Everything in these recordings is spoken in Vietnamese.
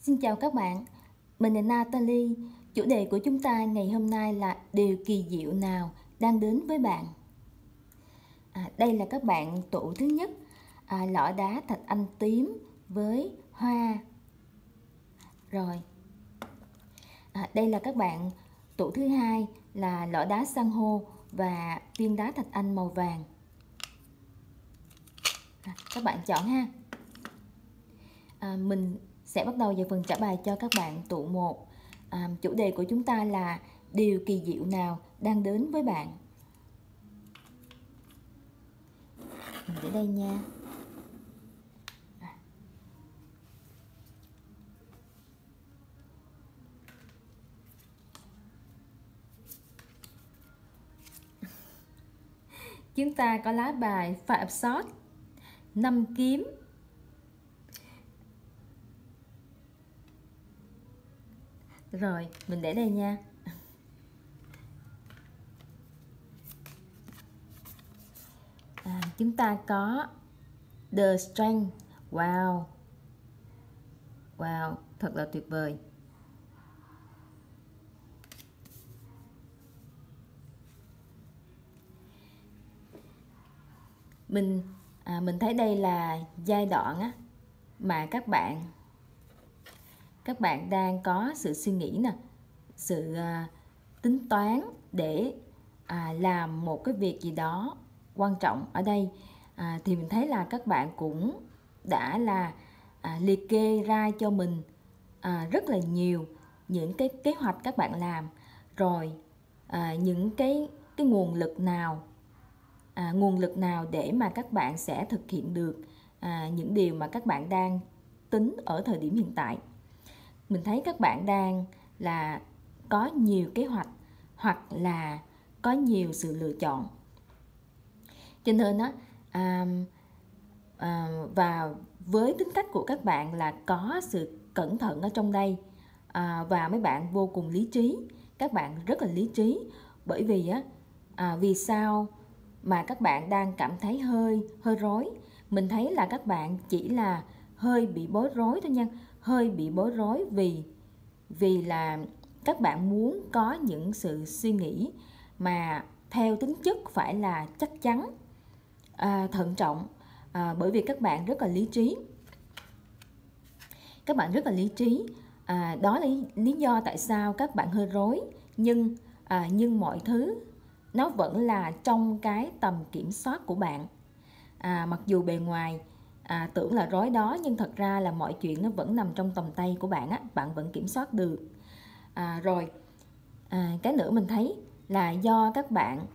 Xin chào các bạn, mình là Natalie. Chủ đề của chúng ta ngày hôm nay là điều kỳ diệu nào đang đến với bạn. À, đây là các bạn tủ thứ nhất, à, lọ đá thạch anh tím với hoa. Rồi, à, đây là các bạn tủ thứ hai là lọ đá san hô và viên đá thạch anh màu vàng. À, các bạn chọn ha. À, mình sẽ bắt đầu vào phần trả bài cho các bạn tụ 1. À, chủ đề của chúng ta là điều kỳ diệu nào đang đến với bạn. Mình để đây nha. À. Chúng ta có lá bài Five of Swords, năm kiếm Rồi, mình để đây nha. À, chúng ta có The Strength. Wow. Wow, thật là tuyệt vời. Mình à, mình thấy đây là giai đoạn á mà các bạn các bạn đang có sự suy nghĩ nè sự à, tính toán để à, làm một cái việc gì đó quan trọng ở đây. À, thì mình thấy là các bạn cũng đã là à, liệt kê ra cho mình à, rất là nhiều những cái kế hoạch các bạn làm. Rồi à, những cái cái nguồn lực nào à, nguồn lực nào để mà các bạn sẽ thực hiện được à, những điều mà các bạn đang tính ở thời điểm hiện tại mình thấy các bạn đang là có nhiều kế hoạch hoặc là có nhiều sự lựa chọn. Cho nên á à, à, và với tính cách của các bạn là có sự cẩn thận ở trong đây à, và mấy bạn vô cùng lý trí. Các bạn rất là lý trí bởi vì á à, vì sao mà các bạn đang cảm thấy hơi hơi rối? Mình thấy là các bạn chỉ là hơi bị bối rối thôi nha hơi bị bối rối vì vì là các bạn muốn có những sự suy nghĩ mà theo tính chất phải là chắc chắn à, thận trọng à, bởi vì các bạn rất là lý trí. Các bạn rất là lý trí à, đó là lý do tại sao các bạn hơi rối nhưng à, nhưng mọi thứ nó vẫn là trong cái tầm kiểm soát của bạn. À, mặc dù bề ngoài à, tưởng là rối đó nhưng thật ra là mọi chuyện nó vẫn nằm trong tầm tay của bạn á bạn vẫn kiểm soát được. À, rồi à, cái nữa mình thấy là do các bạn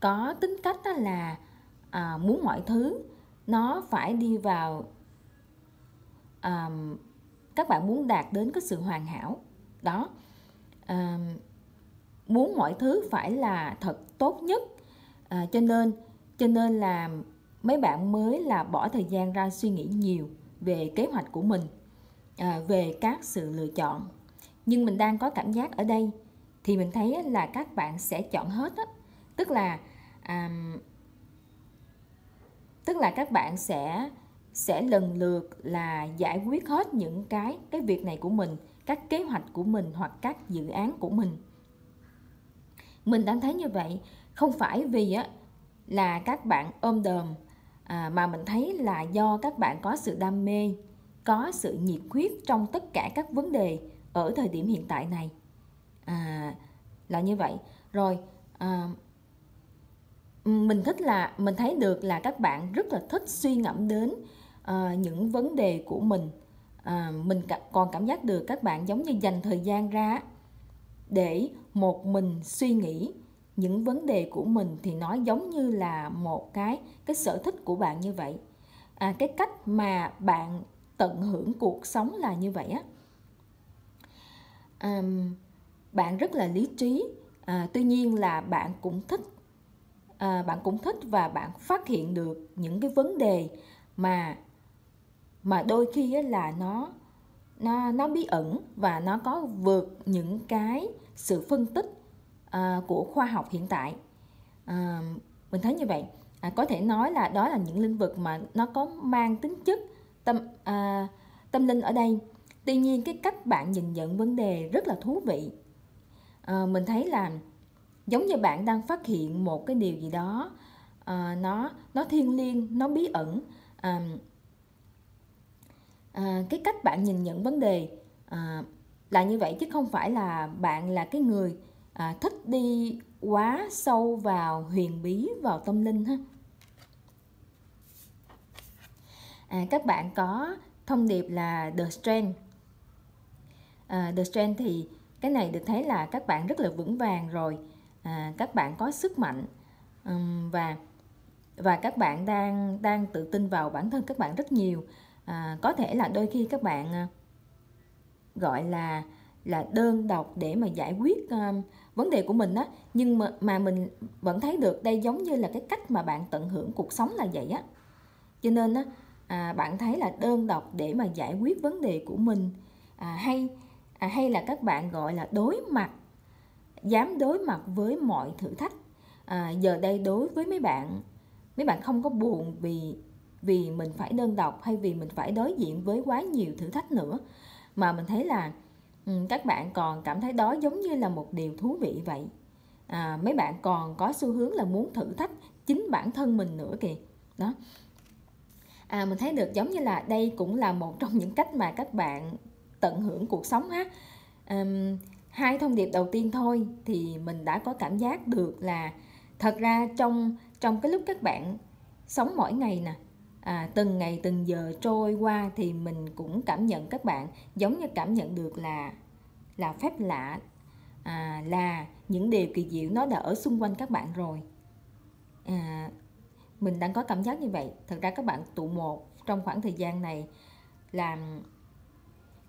có tính cách đó là à, muốn mọi thứ nó phải đi vào à, các bạn muốn đạt đến cái sự hoàn hảo. Đó à, muốn mọi thứ phải là thật tốt nhất. À, cho nên cho nên là mấy bạn mới là bỏ thời gian ra suy nghĩ nhiều về kế hoạch của mình à, về các sự lựa chọn. Nhưng mình đang có cảm giác ở đây thì mình thấy là các bạn sẽ chọn hết á. Tức là à, tức là các bạn sẽ sẽ lần lượt là giải quyết hết những cái cái việc này của mình các kế hoạch của mình hoặc các dự án của mình. Mình đang thấy như vậy không phải vì á là các bạn ôm đờm à, mà mình thấy là do các bạn có sự đam mê có sự nhiệt huyết trong tất cả các vấn đề ở thời điểm hiện tại này. À, là như vậy. Rồi à, mình thích là mình thấy được là các bạn rất là thích suy ngẫm đến à, những vấn đề của mình. À, mình còn cảm giác được các bạn giống như dành thời gian ra để một mình suy nghĩ những vấn đề của mình thì nó giống như là một cái cái sở thích của bạn như vậy. À, cái cách mà bạn tận hưởng cuộc sống là như vậy á. À, bạn rất là lý trí à, tuy nhiên là bạn cũng thích à, bạn cũng thích và bạn phát hiện được những cái vấn đề mà mà đôi khi là nó nó nó bí ẩn và nó có vượt những cái sự phân tích à, của khoa học hiện tại. À, mình thấy như vậy. À, có thể nói là đó là những lĩnh vực mà nó có mang tính chất tâm à, tâm linh ở đây. Tuy nhiên cái cách bạn nhìn nhận vấn đề rất là thú vị. À, mình thấy là giống như bạn đang phát hiện một cái điều gì đó à, nó nó thiêng liêng nó bí ẩn. À, à, cái cách bạn nhìn nhận vấn đề à, là như vậy chứ không phải là bạn là cái người à, thích đi quá sâu vào huyền bí vào tâm linh ha. À, các bạn có thông điệp là the strength. À, the strength thì cái này được thấy là các bạn rất là vững vàng rồi. À, các bạn có sức mạnh um, và và các bạn đang đang tự tin vào bản thân các bạn rất nhiều. À, có thể là đôi khi các bạn à, gọi là là đơn độc để mà giải quyết um, vấn đề của mình á nhưng mà, mà mình vẫn thấy được đây giống như là cái cách mà bạn tận hưởng cuộc sống là vậy á. Cho nên á à, bạn thấy là đơn độc để mà giải quyết vấn đề của mình à, hay à, hay là các bạn gọi là đối mặt dám đối mặt với mọi thử thách. À, giờ đây đối với mấy bạn mấy bạn không có buồn vì vì mình phải đơn độc hay vì mình phải đối diện với quá nhiều thử thách nữa. Mà mình thấy là Ừ, các bạn còn cảm thấy đó giống như là một điều thú vị vậy. À, mấy bạn còn có xu hướng là muốn thử thách chính bản thân mình nữa kìa. Đó. À, mình thấy được giống như là đây cũng là một trong những cách mà các bạn tận hưởng cuộc sống ha à, hai thông điệp đầu tiên thôi thì mình đã có cảm giác được là thật ra trong trong cái lúc các bạn sống mỗi ngày nè à, từng ngày từng giờ trôi qua thì mình cũng cảm nhận các bạn giống như cảm nhận được là là phép lạ à, là những điều kỳ diệu nó đã ở xung quanh các bạn rồi. À, mình đang có cảm giác như vậy. Thật ra các bạn tụ một trong khoảng thời gian này làm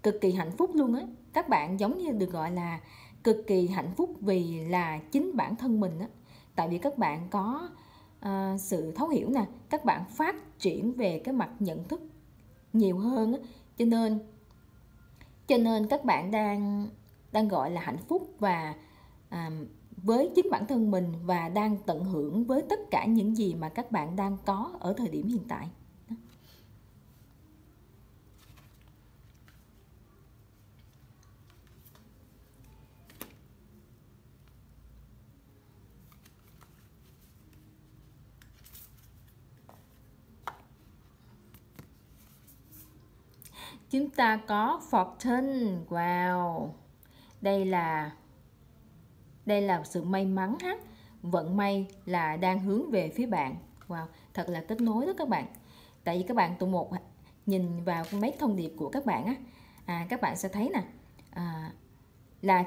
cực kỳ hạnh phúc luôn á. Các bạn giống như được gọi là cực kỳ hạnh phúc vì là chính bản thân mình á. Tại vì các bạn có à, sự thấu hiểu nè các bạn phát triển về cái mặt nhận thức nhiều hơn cho nên cho nên các bạn đang đang gọi là hạnh phúc và à, với chính bản thân mình và đang tận hưởng với tất cả những gì mà các bạn đang có ở thời điểm hiện tại. Chúng ta có fortune. Wow. Đây là đây là sự may mắn ha. Vận may là đang hướng về phía bạn. Wow thật là kết nối đó các bạn. Tại vì các bạn tụ một nhìn vào mấy thông điệp của các bạn á. À, các bạn sẽ thấy nè à, là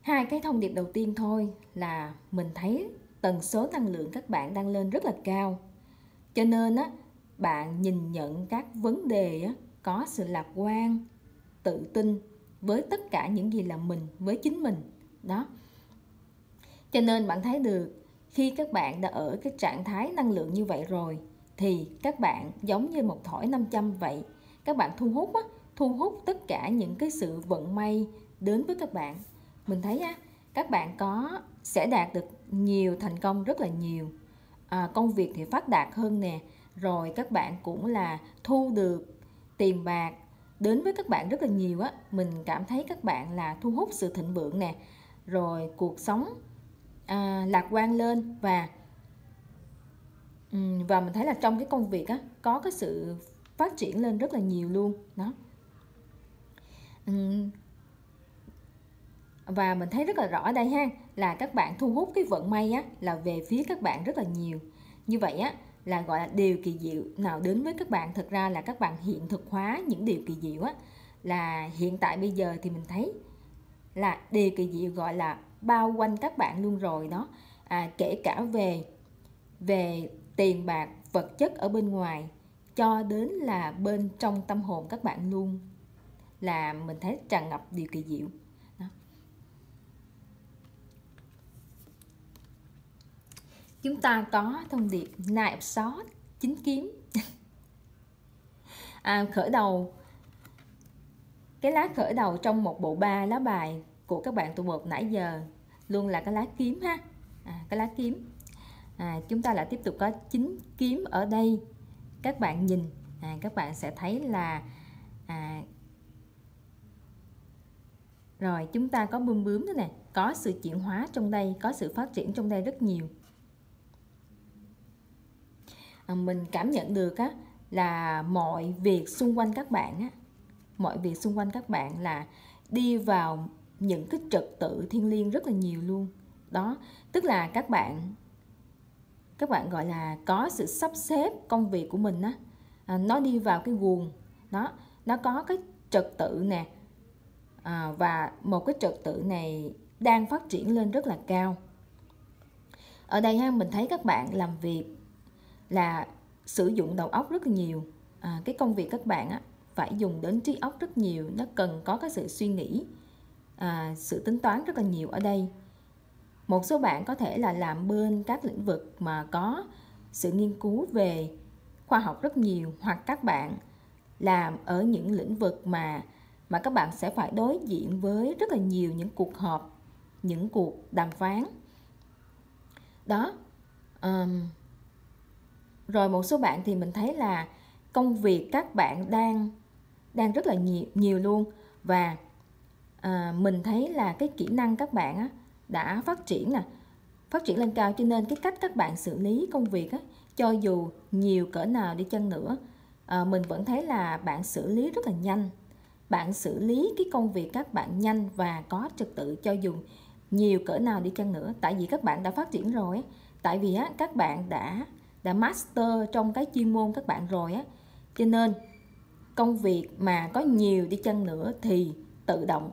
hai cái thông điệp đầu tiên thôi là mình thấy tần số năng lượng các bạn đang lên rất là cao. Cho nên á bạn nhìn nhận các vấn đề á, có sự lạc quan tự tin với tất cả những gì là mình với chính mình. Đó. Cho nên bạn thấy được khi các bạn đã ở cái trạng thái năng lượng như vậy rồi thì các bạn giống như một thỏi 500 vậy. Các bạn thu hút á, thu hút tất cả những cái sự vận may đến với các bạn. Mình thấy á các bạn có sẽ đạt được nhiều thành công rất là nhiều. À, công việc thì phát đạt hơn nè rồi các bạn cũng là thu được tiền bạc. Đến với các bạn rất là nhiều á mình cảm thấy các bạn là thu hút sự thịnh vượng nè rồi cuộc sống à, lạc quan lên và và mình thấy là trong cái công việc á có cái sự phát triển lên rất là nhiều luôn đó. Và mình thấy rất là rõ đây ha là các bạn thu hút cái vận may á là về phía các bạn rất là nhiều. Như vậy á là gọi là điều kỳ diệu. Nào đến với các bạn thực ra là các bạn hiện thực hóa những điều kỳ diệu á. Là hiện tại bây giờ thì mình thấy là điều kỳ diệu gọi là bao quanh các bạn luôn rồi đó. À, kể cả về về tiền bạc vật chất ở bên ngoài cho đến là bên trong tâm hồn các bạn luôn là mình thấy tràn ngập điều kỳ diệu đó chúng ta có thông điệp Knight of Swords chính kiếm. À, khởi đầu. Cái lá khởi đầu trong một bộ ba lá bài của các bạn tụ một nãy giờ luôn là cái lá kiếm ha. À, cái lá kiếm. À, chúng ta lại tiếp tục có chín kiếm ở đây. Các bạn nhìn à, các bạn sẽ thấy là à, rồi chúng ta có bươm bướm thế này có sự chuyển hóa trong đây có sự phát triển trong đây rất nhiều. À, mình cảm nhận được á là mọi việc xung quanh các bạn á mọi việc xung quanh các bạn là đi vào những cái trật tự thiên liêng rất là nhiều luôn. Đó tức là các bạn các bạn gọi là có sự sắp xếp công việc của mình á. À, nó đi vào cái guồng đó nó có cái trật tự nè à, và một cái trật tự này đang phát triển lên rất là cao. Ở đây ha mình thấy các bạn làm việc là sử dụng đầu óc rất là nhiều. À, cái công việc các bạn á phải dùng đến trí óc rất nhiều nó cần có cái sự suy nghĩ à, sự tính toán rất là nhiều ở đây. Một số bạn có thể là làm bên các lĩnh vực mà có sự nghiên cứu về khoa học rất nhiều hoặc các bạn làm ở những lĩnh vực mà mà các bạn sẽ phải đối diện với rất là nhiều những cuộc họp những cuộc đàm phán. Đó um, rồi một số bạn thì mình thấy là công việc các bạn đang đang rất là nhiều nhiều luôn. Và à, mình thấy là cái kỹ năng các bạn á, đã phát triển nè phát triển lên cao. Cho nên cái cách các bạn xử lý công việc á, cho dù nhiều cỡ nào đi chăng nữa à, mình vẫn thấy là bạn xử lý rất là nhanh. Bạn xử lý cái công việc các bạn nhanh và có trật tự cho dù nhiều cỡ nào đi chăng nữa. Tại vì các bạn đã phát triển rồi tại vì á, các bạn đã đã master trong cái chuyên môn các bạn rồi á. Cho nên công việc mà có nhiều đi chăng nữa thì tự động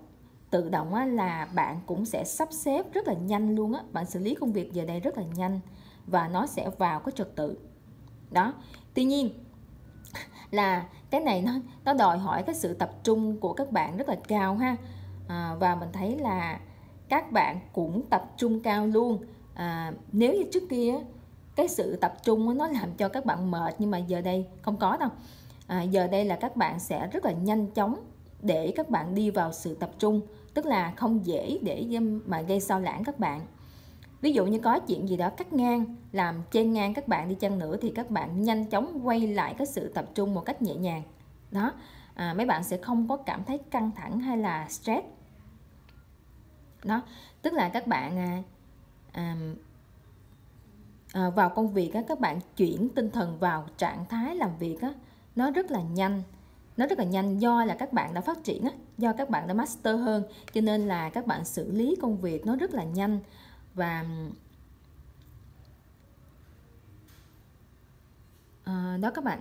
tự động á, là bạn cũng sẽ sắp xếp rất là nhanh luôn á. Bạn xử lý công việc giờ đây rất là nhanh và nó sẽ vào cái trật tự. Đó tuy nhiên là cái này nó nó đòi hỏi cái sự tập trung của các bạn rất là cao ha. À, và mình thấy là các bạn cũng tập trung cao luôn. À, nếu như trước kia cái sự tập trung nó làm cho các bạn mệt nhưng mà giờ đây không có đâu. À, giờ đây là các bạn sẽ rất là nhanh chóng để các bạn đi vào sự tập trung tức là không dễ để mà gây sao lãng các bạn. Ví dụ như có chuyện gì đó cắt ngang làm chen ngang các bạn đi chăng nữa thì các bạn nhanh chóng quay lại cái sự tập trung một cách nhẹ nhàng. Đó à, mấy bạn sẽ không có cảm thấy căng thẳng hay là stress. Đó tức là các bạn à, à, à, vào công việc á, các bạn chuyển tinh thần vào trạng thái làm việc á, nó rất là nhanh nó rất là nhanh do là các bạn đã phát triển á, do các bạn đã master hơn cho nên là các bạn xử lý công việc nó rất là nhanh và à, đó các bạn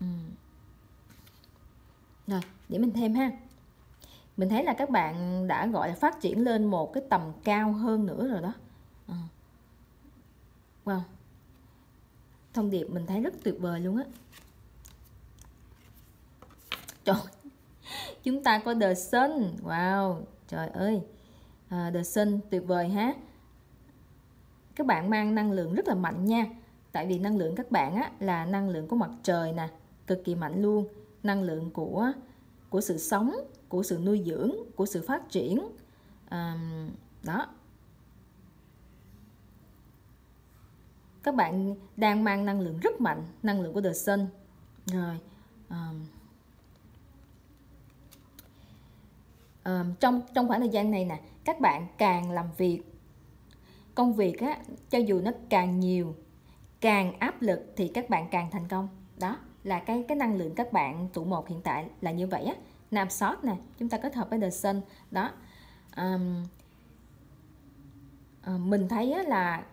ừ. rồi để mình thêm ha mình thấy là các bạn đã gọi là phát triển lên một cái tầm cao hơn nữa rồi đó wow. Thông điệp mình thấy rất tuyệt vời luôn á. Trời chúng ta có The Sun. Wow trời ơi. À, The Sun tuyệt vời ha các bạn mang năng lượng rất là mạnh nha. Tại vì năng lượng các bạn á, là năng lượng của mặt trời nè cực kỳ mạnh luôn. Năng lượng của của sự sống của sự nuôi dưỡng của sự phát triển. À, đó. Các bạn đang mang năng lượng rất mạnh năng lượng của the sun. Rồi um, um, trong trong khoảng thời gian này nè các bạn càng làm việc công việc á cho dù nó càng nhiều càng áp lực thì các bạn càng thành công. Đó là cái cái năng lượng các bạn tụ một hiện tại là như vậy á. Nam sót nè chúng ta kết hợp với the sun. Đó um, ờ, mình thấy á, là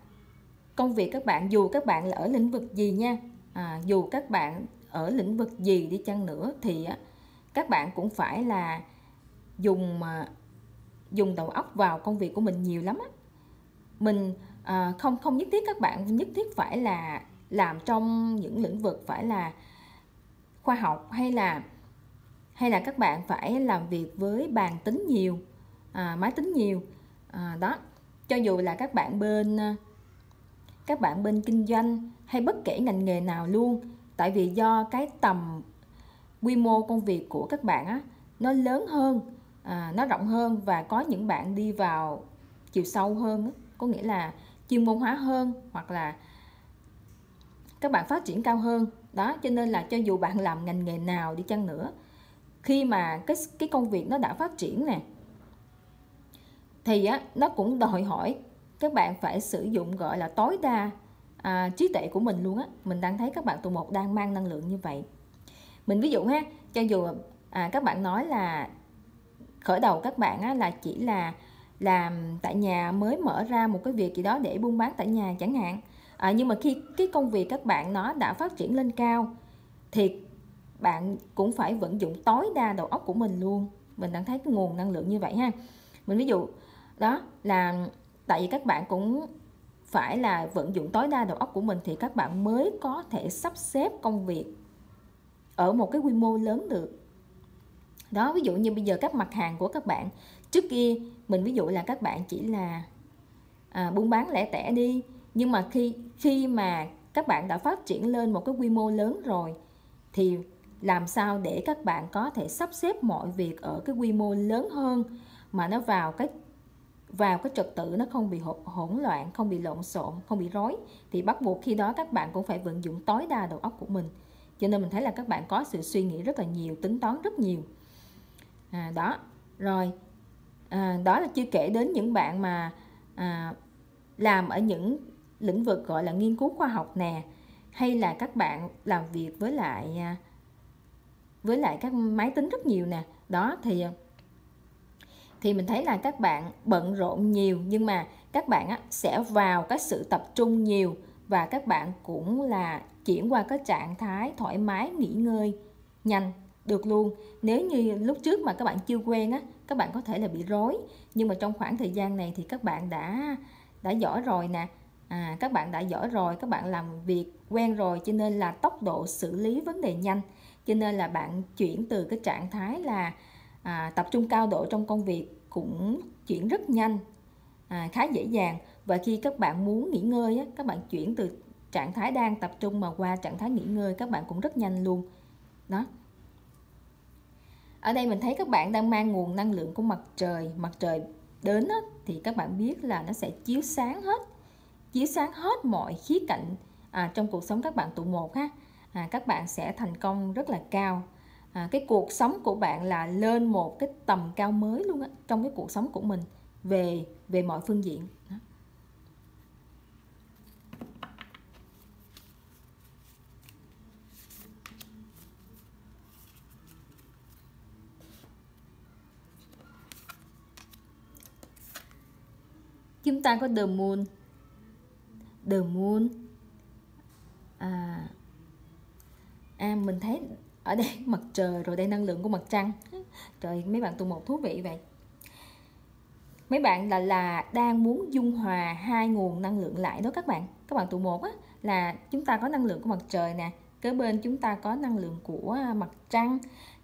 công việc các bạn dù các bạn là ở lĩnh vực gì nha à, dù các bạn ở lĩnh vực gì đi chăng nữa thì á, các bạn cũng phải là dùng mà dùng đầu óc vào công việc của mình nhiều lắm á. Mình à, không không nhất thiết các bạn nhất thiết phải là làm trong những lĩnh vực phải là khoa học hay là hay là các bạn phải làm việc với bàn tính nhiều à, máy tính nhiều à, đó. Cho dù là các bạn bên à, các bạn bên kinh doanh hay bất kể ngành nghề nào luôn. Tại vì do cái tầm quy mô công việc của các bạn á nó lớn hơn à, nó rộng hơn và có những bạn đi vào chiều sâu hơn có nghĩa là chuyên môn hóa hơn hoặc là các bạn phát triển cao hơn. Đó cho nên là cho dù bạn làm ngành nghề nào đi chăng nữa khi mà cái cái công việc nó đã phát triển nè thì á, nó cũng đòi hỏi các bạn phải sử dụng gọi là tối đa à, trí tuệ của mình luôn á. Mình đang thấy các bạn tụ một đang mang năng lượng như vậy. Mình ví dụ ha cho dù à, các bạn nói là khởi đầu các bạn á, là chỉ là làm tại nhà mới mở ra một cái việc gì đó để buôn bán tại nhà chẳng hạn. À, nhưng mà khi cái công việc các bạn nó đã phát triển lên cao thì bạn cũng phải vận dụng tối đa đầu óc của mình luôn. Mình đang thấy cái nguồn năng lượng như vậy ha. Mình ví dụ đó là tại vì các bạn cũng phải là vận dụng tối đa đầu óc của mình thì các bạn mới có thể sắp xếp công việc ở một cái quy mô lớn được. Đó ví dụ như bây giờ các mặt hàng của các bạn trước kia mình ví dụ là các bạn chỉ là à, buôn bán lẻ tẻ đi nhưng mà khi khi mà các bạn đã phát triển lên một cái quy mô lớn rồi thì làm sao để các bạn có thể sắp xếp mọi việc ở cái quy mô lớn hơn mà nó vào cái vào cái trật tự nó không bị hỗn loạn không bị lộn xộn không bị rối thì bắt buộc khi đó các bạn cũng phải vận dụng tối đa đầu óc của mình. Cho nên mình thấy là các bạn có sự suy nghĩ rất là nhiều tính toán rất nhiều. À, đó. Rồi à, đó là chưa kể đến những bạn mà à, làm ở những lĩnh vực gọi là nghiên cứu khoa học nè hay là các bạn làm việc với lại à, với lại các máy tính rất nhiều nè. Đó thì à, thì mình thấy là các bạn bận rộn nhiều nhưng mà các bạn á, sẽ vào cái sự tập trung nhiều và các bạn cũng là chuyển qua cái trạng thái thoải mái nghỉ ngơi nhanh được luôn. Nếu như lúc trước mà các bạn chưa quen á các bạn có thể là bị rối nhưng mà trong khoảng thời gian này thì các bạn đã đã giỏi rồi nè. À, các bạn đã giỏi rồi các bạn làm việc quen rồi cho nên là tốc độ xử lý vấn đề nhanh. Cho nên là bạn chuyển từ cái trạng thái là à, tập trung cao độ trong công việc cũng chuyển rất nhanh à, khá dễ dàng. Và khi các bạn muốn nghỉ ngơi á, các bạn chuyển từ trạng thái đang tập trung mà qua trạng thái nghỉ ngơi các bạn cũng rất nhanh luôn. Đó. Ở đây mình thấy các bạn đang mang nguồn năng lượng của mặt trời. Mặt trời đến á, thì các bạn biết là nó sẽ chiếu sáng hết chiếu sáng hết mọi khía cạnh à, trong cuộc sống các bạn tụ một ha. À, các bạn sẽ thành công rất là cao à, cái cuộc sống của bạn là lên một cái tầm cao mới luôn á trong cái cuộc sống của mình về về mọi phương diện. Đó. chúng ta có the moon. The moon. À, à mình thấy ở đây mặt trời rồi đây năng lượng của mặt trăng. Trời mấy bạn tụ một thú vị vậy. Mấy bạn là là đang muốn dung hòa hai nguồn năng lượng lại đó các bạn. Các bạn tụ một á là chúng ta có năng lượng của mặt trời nè kế bên chúng ta có năng lượng của mặt trăng.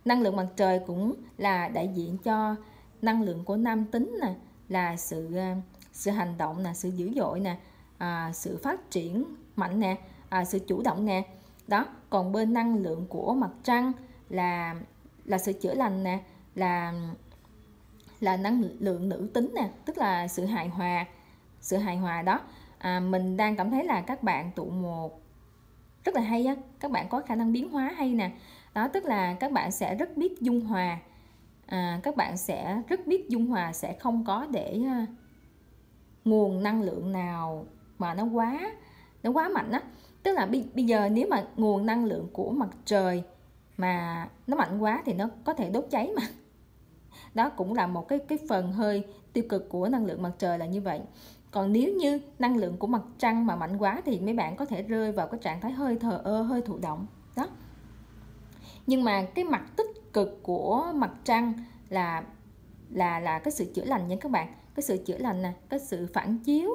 Năng lượng mặt trời cũng là đại diện cho năng lượng của nam tính nè là sự à, sự hành động nè sự dữ dội nè à, sự phát triển mạnh nè à, sự chủ động nè đó còn bên năng lượng của mặt trăng là là sự chữa lành nè là là năng lượng nữ tính nè tức là sự hài hòa sự hài hòa đó. À, mình đang cảm thấy là các bạn tụ một rất là hay á các bạn có khả năng biến hóa hay nè. Đó tức là các bạn sẽ rất biết dung hòa. À, các bạn sẽ rất biết dung hòa sẽ không có để uh, nguồn năng lượng nào mà nó quá nó quá mạnh á tức là bây, giờ nếu mà nguồn năng lượng của mặt trời mà nó mạnh quá thì nó có thể đốt cháy mà. Đó cũng là một cái cái phần hơi tiêu cực của năng lượng mặt trời là như vậy. Còn nếu như năng lượng của mặt trăng mà mạnh quá thì mấy bạn có thể rơi vào cái trạng thái hơi thờ ơ hơi thụ động. Đó. Nhưng mà cái mặt tích cực của mặt trăng là là là cái sự chữa lành nha các bạn. Cái sự chữa lành nè cái sự phản chiếu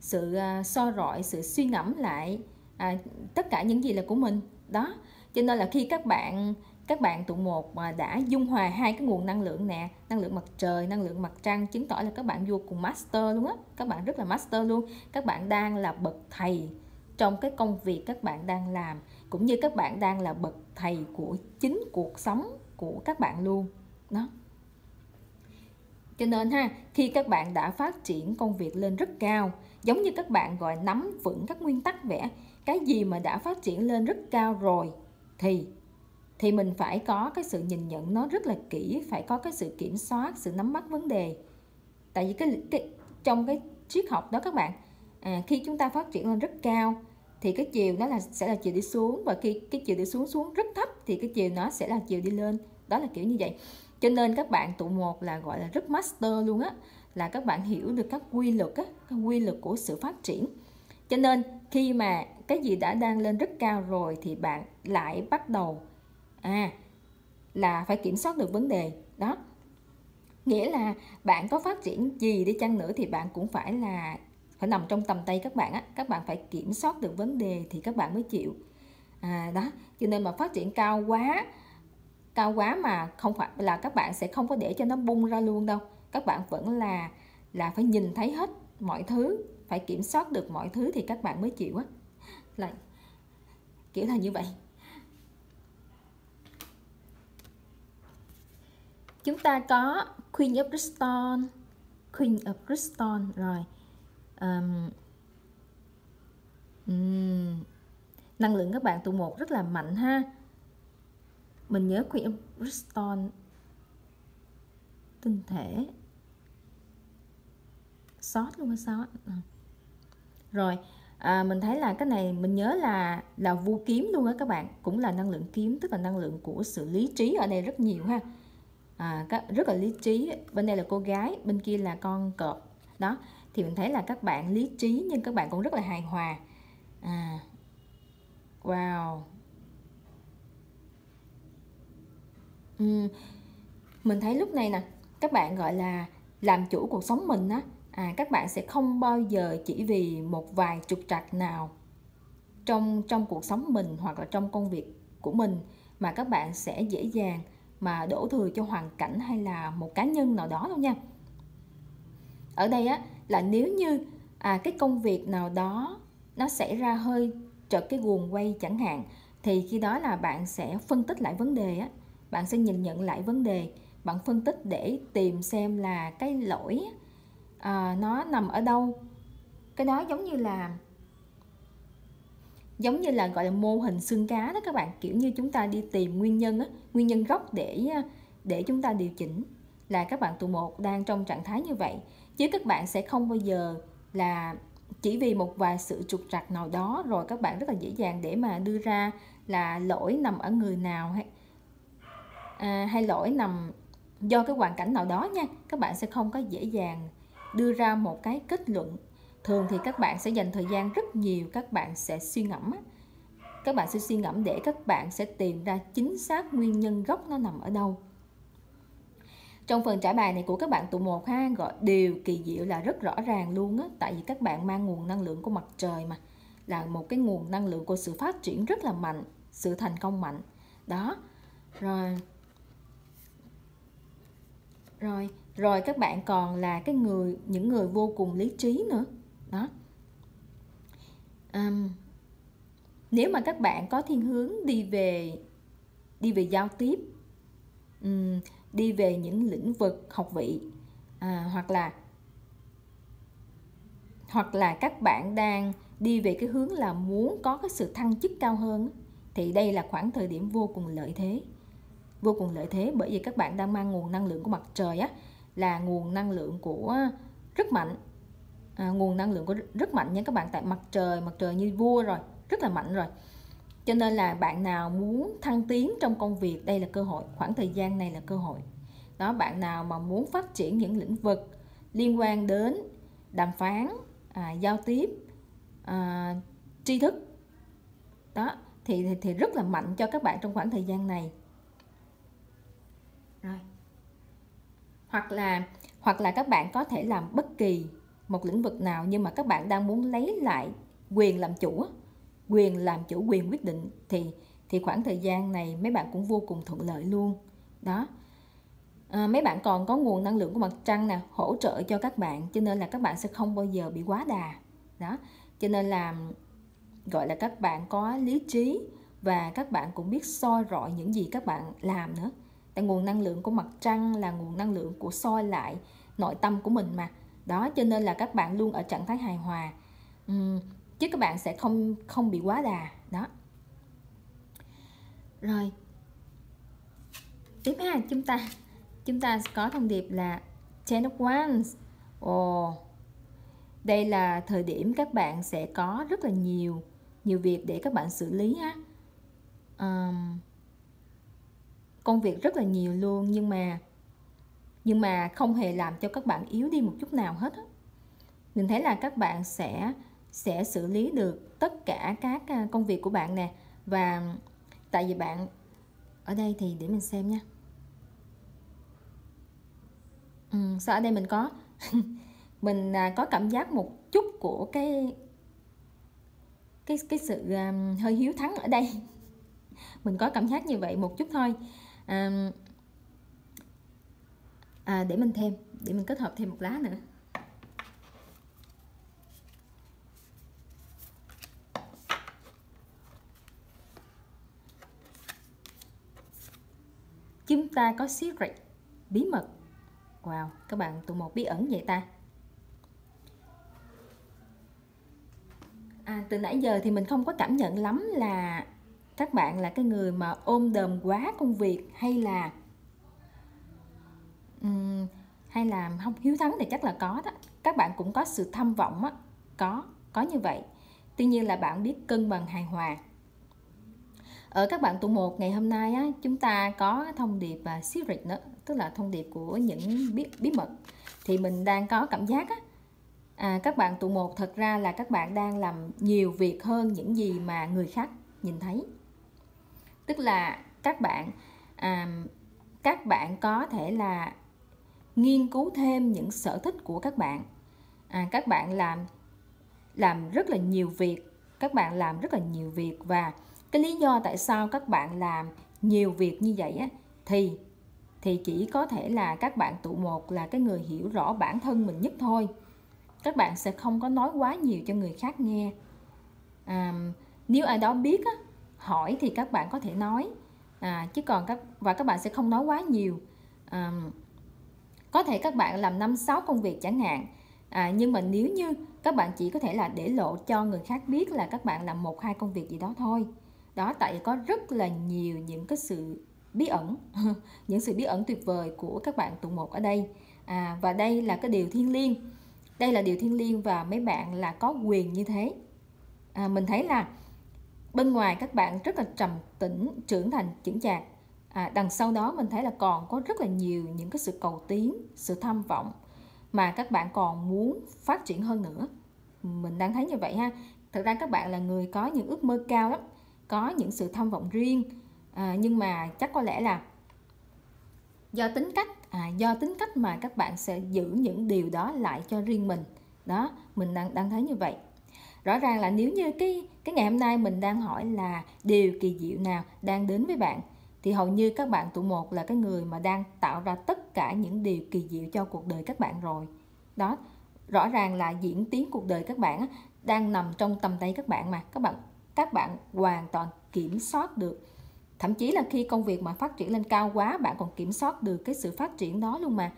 sự uh, soi rọi sự suy ngẫm lại à, tất cả những gì là của mình. Đó cho nên là khi các bạn các bạn tụ một mà đã dung hòa hai cái nguồn năng lượng nè năng lượng mặt trời năng lượng mặt trăng chứng tỏ là các bạn vô cùng master luôn á. Các bạn rất là master luôn. Các bạn đang là bậc thầy trong cái công việc các bạn đang làm cũng như các bạn đang là bậc thầy của chính cuộc sống của các bạn luôn. Đó. Cho nên ha khi các bạn đã phát triển công việc lên rất cao giống như các bạn gọi nắm vững các nguyên tắc vẽ cái gì mà đã phát triển lên rất cao rồi thì thì mình phải có cái sự nhìn nhận nó rất là kỹ phải có cái sự kiểm soát sự nắm bắt vấn đề. Tại vì cái, cái trong cái triết học đó các bạn à, khi chúng ta phát triển lên rất cao thì cái chiều nó là sẽ là chiều đi xuống và khi cái chiều đi xuống xuống rất thấp thì cái chiều nó sẽ là chiều đi lên. Đó là kiểu như vậy. Cho nên các bạn tụ một là gọi là rất master luôn á là các bạn hiểu được các quy luật á các quy luật của sự phát triển. Cho nên khi mà cái gì đã đang lên rất cao rồi thì bạn lại bắt đầu à là phải kiểm soát được vấn đề. Đó. Nghĩa là bạn có phát triển gì đi chăng nữa thì bạn cũng phải là phải nằm trong tầm tay các bạn á. Các bạn phải kiểm soát được vấn đề thì các bạn mới chịu. À, đó. Cho nên mà phát triển cao quá cao quá mà không phải là các bạn sẽ không có để cho nó bung ra luôn đâu. Các bạn vẫn là là phải nhìn thấy hết mọi thứ phải kiểm soát được mọi thứ thì các bạn mới chịu á lại kiểu là như vậy. Chúng ta có Queen of Bristol Queen of Bristol rồi. Um, um, năng lượng các bạn tụ một rất là mạnh ha. Mình nhớ Queen of Bristol tinh thể. Sót luôn hay sao rồi à, mình thấy là cái này mình nhớ là là vu kiếm luôn á các bạn. Cũng là năng lượng kiếm tức là năng lượng của sự lý trí ở đây rất nhiều ha. À, các, rất là lý trí. Bên đây là cô gái bên kia là con cọp. Đó thì mình thấy là các bạn lý trí nhưng các bạn cũng rất là hài hòa. À wow. Uhm, mình thấy lúc này nè các bạn gọi là làm chủ cuộc sống mình á à, các bạn sẽ không bao giờ chỉ vì một vài trục trặc nào trong trong cuộc sống mình hoặc là trong công việc của mình mà các bạn sẽ dễ dàng mà đổ thừa cho hoàn cảnh hay là một cá nhân nào đó đâu nha. Ở đây á là nếu như à, cái công việc nào đó nó xảy ra hơi trật cái guồng quay chẳng hạn thì khi đó là bạn sẽ phân tích lại vấn đề á. Bạn sẽ nhìn nhận lại vấn đề bạn phân tích để tìm xem là cái lỗi à, nó nằm ở đâu? Cái đó giống như là giống như là gọi là mô hình xương cá đó các bạn. Kiểu như chúng ta đi tìm nguyên nhân á nguyên nhân gốc để ờ, để chúng ta điều chỉnh là các bạn tụ một đang trong trạng thái như vậy. Chứ các bạn sẽ không bao giờ là chỉ vì một vài sự trục trặc nào đó rồi các bạn rất là dễ dàng để mà đưa ra là lỗi nằm ở người nào hay à, hay lỗi nằm do cái hoàn cảnh nào đó nha. Các bạn sẽ không có dễ dàng đưa ra một cái kết luận. Thường thì các bạn sẽ dành thời gian rất nhiều, các bạn sẽ suy ngẫm các bạn sẽ suy ngẫm để các bạn sẽ tìm ra chính xác nguyên nhân gốc nó nằm ở đâu. Trong phần trả bài này của các bạn tụ một ha, gọi điều kỳ diệu là rất rõ ràng luôn á, tại vì các bạn mang nguồn năng lượng của mặt trời mà, là một cái nguồn năng lượng của sự phát triển rất là mạnh, sự thành công mạnh. Đó, rồi rồi rồi các bạn còn là cái người những người vô cùng lý trí nữa. Đó. Um, nếu mà các bạn có thiên hướng đi về đi về giao tiếp um, đi về những lĩnh vực học vị à, hoặc là hoặc là các bạn đang đi về cái hướng là muốn có cái sự thăng chức cao hơn thì đây là khoảng thời điểm vô cùng lợi thế. Vô cùng lợi thế bởi vì các bạn đang mang nguồn năng lượng của mặt trời á là nguồn năng lượng của rất mạnh. À, nguồn năng lượng của rất mạnh nha các bạn tại mặt trời mặt trời như vua rồi rất là mạnh rồi. Cho nên là bạn nào muốn thăng tiến trong công việc đây là cơ hội khoảng thời gian này là cơ hội. Đó bạn nào mà muốn phát triển những lĩnh vực liên quan đến đàm phán à, giao tiếp à, tri thức đó thì, thì thì rất là mạnh cho các bạn trong khoảng thời gian này. Rồi hoặc là hoặc là các bạn có thể làm bất kỳ một lĩnh vực nào nhưng mà các bạn đang muốn lấy lại quyền làm chủ quyền làm chủ quyền quyết định thì thì khoảng thời gian này mấy bạn cũng vô cùng thuận lợi luôn. Đó. À, mấy bạn còn có nguồn năng lượng của mặt trăng nè hỗ trợ cho các bạn cho nên là các bạn sẽ không bao giờ bị quá đà. Đó. Cho nên là gọi là các bạn có lý trí và các bạn cũng biết soi rọi những gì các bạn làm nữa tại nguồn năng lượng của mặt trăng là nguồn năng lượng của soi lại nội tâm của mình mà. Đó cho nên là các bạn luôn ở trạng thái hài hòa. Uhm, chứ các bạn sẽ không không bị quá đà. Đó. Rồi. Tiếp ha chúng ta chúng ta có thông điệp là ten of wands. Ồ. Đây là thời điểm các bạn sẽ có rất là nhiều nhiều việc để các bạn xử lý ha. Um, công việc rất là nhiều luôn nhưng mà nhưng mà không hề làm cho các bạn yếu đi một chút nào hết mình thấy là các bạn sẽ sẽ xử lý được tất cả các à, công việc của bạn nè. Và tại vì bạn ở đây thì để mình xem nha. Ừ, sao ở đây mình có? Mình à, có cảm giác một chút của cái cái cái sự um, hơi hiếu thắng ở đây. Mình có cảm giác như vậy một chút thôi à, à, để mình thêm để mình kết hợp thêm một lá nữa. Chúng ta có secret bí mật. Wow các bạn tụi một bí ẩn vậy ta. À, từ nãy giờ thì mình không có cảm nhận lắm là các bạn là cái người mà ôm đờm quá công việc hay là um, hay là không hiếu thắng thì chắc là có đó. Các bạn cũng có sự tham vọng á. Có có như vậy. Tuy nhiên là bạn biết cân bằng hài hòa. Ở các bạn tụ một ngày hôm nay á, chúng ta có thông điệp và secret nữa tức là thông điệp của những bí, bí mật. Thì mình đang có cảm giác á, à, các bạn tụ một thật ra là các bạn đang làm nhiều việc hơn những gì mà người khác nhìn thấy tức là các bạn à, các bạn có thể là nghiên cứu thêm những sở thích của các bạn. À, các bạn làm làm rất là nhiều việc các bạn làm rất là nhiều việc và cái lý do tại sao các bạn làm nhiều việc như vậy á thì thì chỉ có thể là các bạn tụ một là cái người hiểu rõ bản thân mình nhất thôi. Các bạn sẽ không có nói quá nhiều cho người khác nghe. À, nếu ai đó biết á, hỏi thì các bạn có thể nói. À, chứ còn các và các bạn sẽ không nói quá nhiều. À, có thể các bạn làm năm sáu công việc chẳng hạn. À, nhưng mà nếu như các bạn chỉ có thể là để lộ cho người khác biết là các bạn làm một hai công việc gì đó thôi. Đó tại có rất là nhiều những cái sự bí ẩn những sự bí ẩn tuyệt vời của các bạn tụ một ở đây. À, và đây là cái điều thiêng liêng. Đây là điều thiêng liêng và mấy bạn là có quyền như thế. À, mình thấy là bên ngoài các bạn rất là trầm tĩnh trưởng thành chững chạc. À, đằng sau đó mình thấy là còn có rất là nhiều những cái sự cầu tiến sự tham vọng mà các bạn còn muốn phát triển hơn nữa. Mình đang thấy như vậy ha. Thực ra các bạn là người có những ước mơ cao lắm có những sự tham vọng riêng. À, nhưng mà chắc có lẽ là do tính cách à, do tính cách mà các bạn sẽ giữ những điều đó lại cho riêng mình. Đó mình đang đang thấy như vậy rõ ràng là nếu như cái cái ngày hôm nay mình đang hỏi là điều kỳ diệu nào đang đến với bạn thì hầu như các bạn tụ một là cái người mà đang tạo ra tất cả những điều kỳ diệu cho cuộc đời các bạn rồi. Đó rõ ràng là diễn tiến cuộc đời các bạn đang nằm trong tầm tay các bạn mà các bạn các bạn hoàn toàn kiểm soát được. Thậm chí là khi công việc mà phát triển lên cao quá bạn còn kiểm soát được cái sự phát triển đó luôn mà.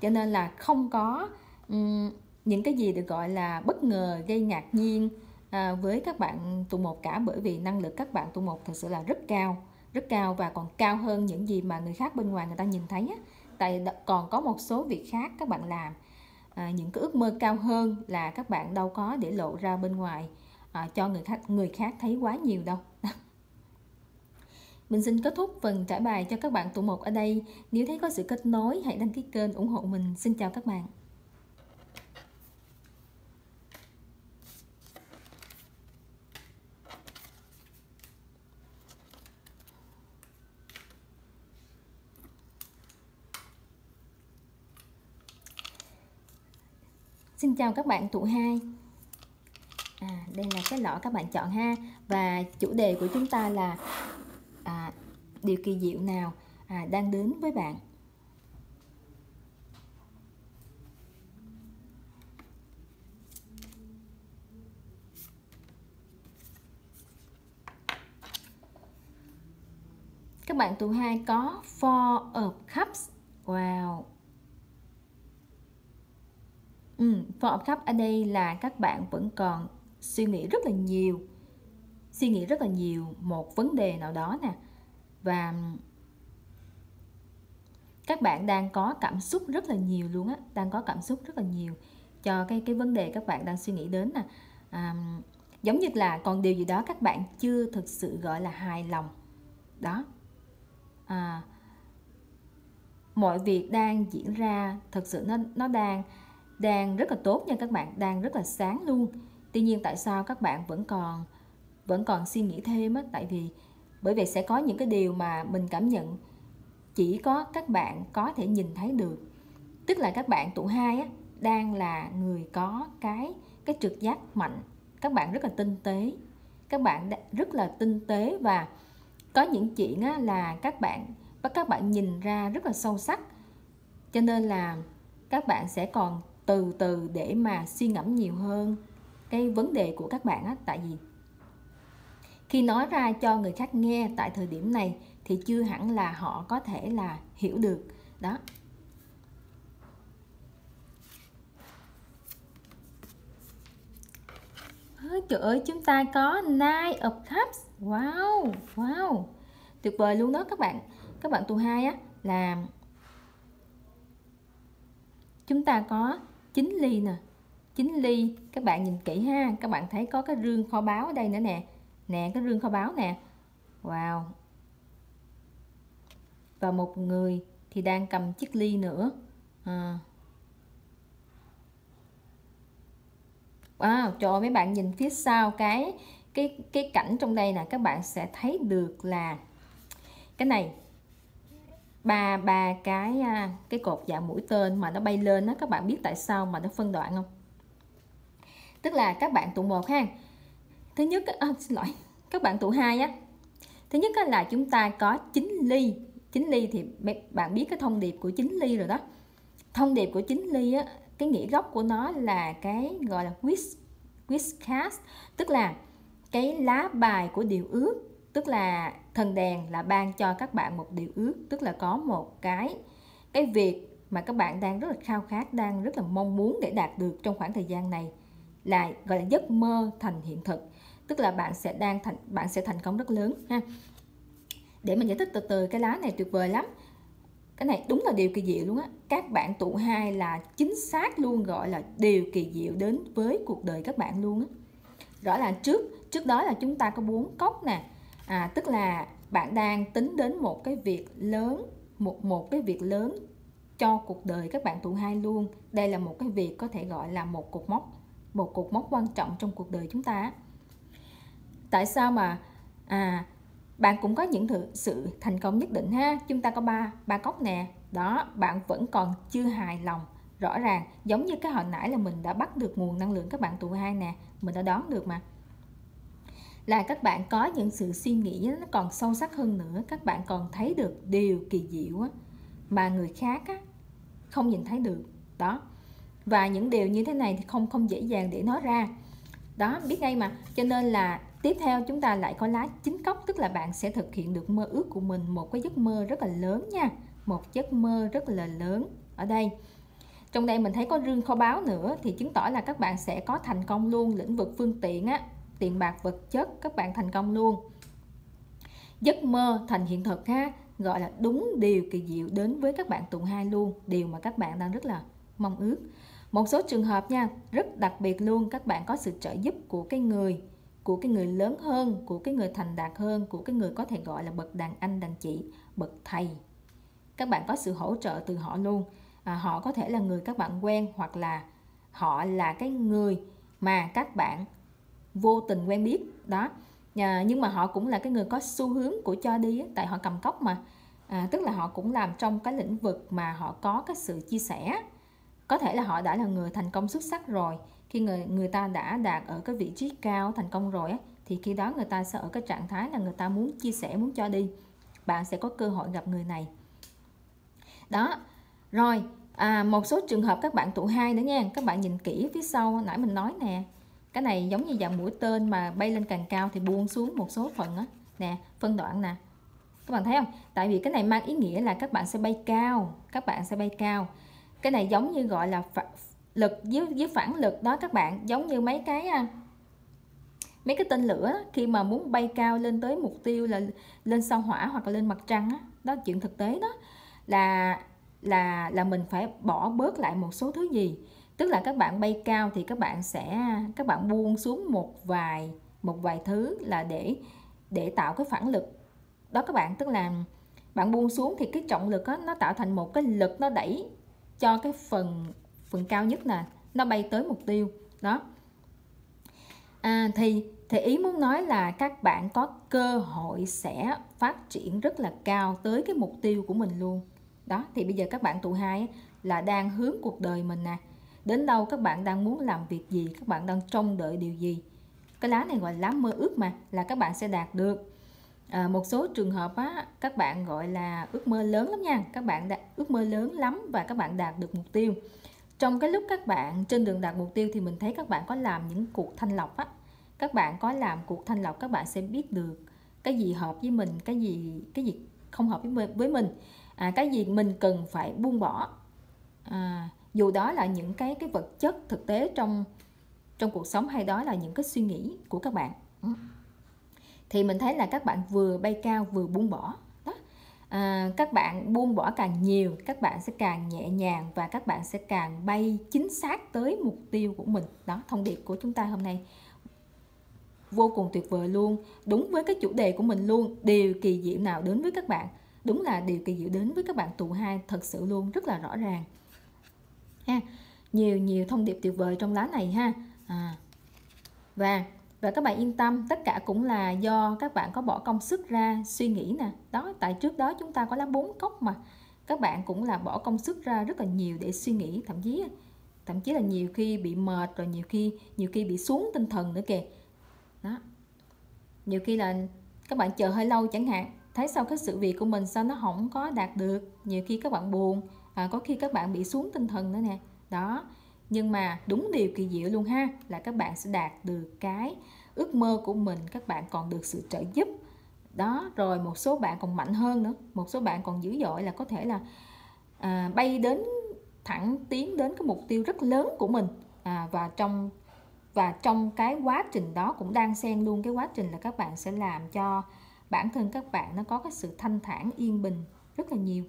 Cho nên là không có um, những cái gì được gọi là bất ngờ gây ngạc nhiên à, với các bạn tụ một cả bởi vì năng lực các bạn tụ một thật sự là rất cao rất cao và còn cao hơn những gì mà người khác bên ngoài người ta nhìn thấy á. tại còn có một số việc khác các bạn làm à, những cái ước mơ cao hơn là các bạn đâu có để lộ ra bên ngoài à, cho người khác người khác thấy quá nhiều đâu. Mình xin kết thúc phần trả bài cho các bạn tụ một ở đây. Nếu thấy có sự kết nối hãy đăng ký kênh ủng hộ mình. Xin chào các bạn. Xin chào các bạn tụ hai. À, Đây là cái lọ các bạn chọn ha. Và chủ đề của chúng ta là à, Điều kỳ diệu nào à, đang đến với bạn? Các bạn tụ hai có Four of Cups. Wow. Ừ, Four of Cups ở đây là các bạn vẫn còn suy nghĩ rất là nhiều suy nghĩ rất là nhiều một vấn đề nào đó nè. Và các bạn đang có cảm xúc rất là nhiều luôn á đang có cảm xúc rất là nhiều cho cái cái vấn đề các bạn đang suy nghĩ đến nè. À, giống như là còn điều gì đó các bạn chưa thực sự gọi là hài lòng. Đó. À, mọi việc đang diễn ra thật sự nó nó đang đang rất là tốt nha các bạn đang rất là sáng luôn. Tuy nhiên tại sao các bạn vẫn còn vẫn còn suy nghĩ thêm á? Tại vì bởi vì sẽ có những cái điều mà mình cảm nhận chỉ có các bạn có thể nhìn thấy được. Tức là các bạn tụ hai á đang là người có cái cái trực giác mạnh. Các bạn rất là tinh tế. Các bạn rất là tinh tế và có những chuyện á, là các bạn và các bạn nhìn ra rất là sâu sắc. Cho nên là các bạn sẽ còn từ từ để mà suy ngẫm nhiều hơn cái vấn đề của các bạn á. Tại vì khi nói ra cho người khác nghe tại thời điểm này thì chưa hẳn là họ có thể là hiểu được. Đó. Ôi, trời ơi chúng ta có nine of cups. Wow wow. Tuyệt vời luôn đó các bạn. Các bạn tụ hai á là chúng ta có 9 ly nè. 9 ly các bạn nhìn kỹ ha các bạn thấy có cái rương kho báu ở đây nữa nè. Nè cái rương kho báu nè. Wow. Và một người thì đang cầm chiếc ly nữa. À. Wow, trời ơi, mấy bạn nhìn phía sau cái cái cái cảnh trong đây nè các bạn sẽ thấy được là cái này ba ba cái à, cái cột dạng mũi tên mà nó bay lên đó các bạn biết tại sao mà nó phân đoạn không? Tức là các bạn tụ một ha. Thứ nhất à, xin lỗi các bạn tụ hai á. Thứ nhất là chúng ta có 9 ly. 9 ly thì bạn biết cái thông điệp của 9 ly rồi đó. Thông điệp của 9 ly á cái nghĩa gốc của nó là cái gọi là wish wish cast tức là cái lá bài của điều ước tức là thần đèn là ban cho các bạn một điều ước, tức là có một cái cái việc mà các bạn đang rất là khao khát, đang rất là mong muốn để đạt được trong khoảng thời gian này, là, gọi là, giấc mơ thành hiện thực. Tức là bạn sẽ đang thành, bạn sẽ thành công rất lớn, ha. Để mình giải thích từ từ cái lá này tuyệt vời lắm. Cái này đúng là điều kỳ diệu luôn á. Các bạn tụ hai là chính xác luôn, gọi là, điều kỳ diệu đến với cuộc đời các bạn luôn á. Rõ là trước trước đó là chúng ta có bốn cốc nè à, tức là bạn đang tính đến một cái việc lớn một một cái việc lớn cho cuộc đời các bạn tụ hai luôn. Đây là một cái việc có thể gọi là một cột mốc một cột mốc quan trọng trong cuộc đời chúng ta. Tại sao mà à bạn cũng có những thử, sự thành công nhất định ha? Chúng ta có ba ba cốc nè. Đó bạn vẫn còn chưa hài lòng. Rõ ràng giống như cái hồi nãy là mình đã bắt được nguồn năng lượng các bạn tụ hai nè. Mình đã đoán được mà là các bạn có những sự suy nghĩ nó còn sâu sắc hơn nữa các bạn còn thấy được điều kỳ diệu á, mà người khác á, không nhìn thấy được. Đó. Và những điều như thế này thì không không dễ dàng để nói ra. Đó biết ngay mà. Cho nên là tiếp theo chúng ta lại có lá chính cốc tức là bạn sẽ thực hiện được mơ ước của mình một cái giấc mơ rất là lớn nha. Một giấc mơ rất là lớn ở đây. Trong đây mình thấy có rương kho báu nữa thì chứng tỏ là các bạn sẽ có thành công luôn lĩnh vực phương tiện á tiền bạc vật chất các bạn thành công luôn. Giấc mơ thành hiện thực ha gọi là đúng điều kỳ diệu đến với các bạn tuần hai luôn điều mà các bạn đang rất là mong ước. Một số trường hợp nha rất đặc biệt luôn các bạn có sự trợ giúp của cái người của cái người lớn hơn của cái người thành đạt hơn của cái người có thể gọi là bậc đàn anh đàn chị bậc thầy. Các bạn có sự hỗ trợ từ họ luôn. À, họ có thể là người các bạn quen hoặc là họ là cái người mà các bạn vô tình quen biết đó. À, nhưng mà họ cũng là cái người có xu hướng của cho đi tại họ cầm cốc mà. À, tức là họ cũng làm trong cái lĩnh vực mà họ có cái sự chia sẻ. Có thể là họ đã là người thành công xuất sắc rồi. Khi người người ta đã đạt ở cái vị trí cao thành công rồi á, thì khi đó người ta sẽ ở cái trạng thái là người ta muốn chia sẻ muốn cho đi. Bạn sẽ có cơ hội gặp người này. Đó. Rồi à, một số trường hợp các bạn tụ hai nữa nha. Các bạn nhìn kỹ phía sau nãy mình nói nè cái này giống như dạng mũi tên mà bay lên càng cao thì buông xuống một số phần á. Nè phân đoạn nè. Các bạn thấy không? Tại vì cái này mang ý nghĩa là các bạn sẽ bay cao các bạn sẽ bay cao. Cái này giống như gọi là lực với với phản lực đó các bạn. Giống như mấy cái mấy cái tên lửa khi mà muốn bay cao lên tới mục tiêu là lên sao hỏa hoặc là lên mặt trăng đó, đó chuyện thực tế đó. Là là là mình phải bỏ bớt lại một số thứ gì tức là các bạn bay cao thì các bạn sẽ các bạn buông xuống một vài một vài thứ là để để tạo cái phản lực. Đó các bạn tức là bạn buông xuống thì cái trọng lực đó, nó tạo thành một cái lực nó đẩy cho cái phần phần cao nhất nè nó bay tới mục tiêu. Đó. À, thì thì ý muốn nói là các bạn có cơ hội sẽ phát triển rất là cao tới cái mục tiêu của mình luôn. Đó thì bây giờ các bạn tụ hai là đang hướng cuộc đời mình nè đến đâu các bạn đang muốn làm việc gì các bạn đang trông đợi điều gì? Cái lá này gọi là lá mơ ước mà là các bạn sẽ đạt được. À, một số trường hợp á các bạn gọi là ước mơ lớn lắm nha. Các bạn đạt ước mơ lớn lắm và các bạn đạt được mục tiêu. Trong cái lúc các bạn trên đường đạt mục tiêu thì mình thấy các bạn có làm những cuộc thanh lọc á. Các bạn có làm cuộc thanh lọc các bạn sẽ biết được cái gì hợp với mình cái gì cái gì không hợp với với mình. À, cái gì mình cần phải buông bỏ. À, dù đó là những cái cái vật chất thực tế trong trong cuộc sống hay đó là những cái suy nghĩ của các bạn. Ừ. Thì mình thấy là các bạn vừa bay cao vừa buông bỏ. Đó. À, các bạn buông bỏ càng nhiều các bạn sẽ càng nhẹ nhàng và các bạn sẽ càng bay chính xác tới mục tiêu của mình. Đó thông điệp của chúng ta hôm nay. Vô cùng tuyệt vời luôn. Đúng với cái chủ đề của mình luôn điều kỳ diệu nào đến với các bạn. Đúng là điều kỳ diệu đến với các bạn tụ hai thật sự luôn rất là rõ ràng ha. Nhiều nhiều thông điệp tuyệt vời trong lá này ha. À. và và các bạn yên tâm, tất cả cũng là do các bạn có bỏ công sức ra suy nghĩ nè. Đó, tại trước đó chúng ta có lá bốn cốc mà. Các bạn cũng là bỏ công sức ra rất là nhiều để suy nghĩ, thậm chí thậm chí là nhiều khi bị mệt rồi nhiều khi nhiều khi bị xuống tinh thần nữa kìa. Đó. Nhiều khi là các bạn chờ hơi lâu chẳng hạn, thấy sao cái sự việc của mình sao nó không có đạt được? Nhiều khi các bạn buồn à, có khi các bạn bị xuống tinh thần nữa nè. Đó nhưng mà đúng điều kỳ diệu luôn ha là các bạn sẽ đạt được cái ước mơ của mình các bạn còn được sự trợ giúp. Đó rồi một số bạn còn mạnh hơn nữa một số bạn còn dữ dội là có thể là à, bay đến thẳng tiến đến cái mục tiêu rất lớn của mình. À, và trong và trong cái quá trình đó cũng đang xen luôn cái quá trình là các bạn sẽ làm cho bản thân các bạn nó có cái sự thanh thản yên bình rất là nhiều.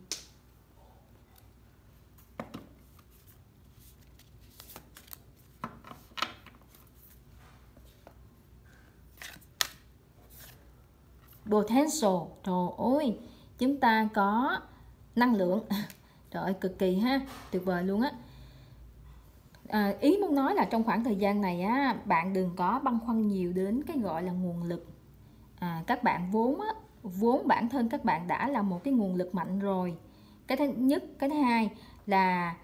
Potential. Trời ơi chúng ta có năng lượng. Trời ơi cực kỳ ha tuyệt vời luôn á. À, ý muốn nói là trong khoảng thời gian này á bạn đừng có băn khoăn nhiều đến cái gọi là nguồn lực. À, các bạn vốn á, vốn bản thân các bạn đã là một cái nguồn lực mạnh rồi. Cái thứ nhất cái thứ hai là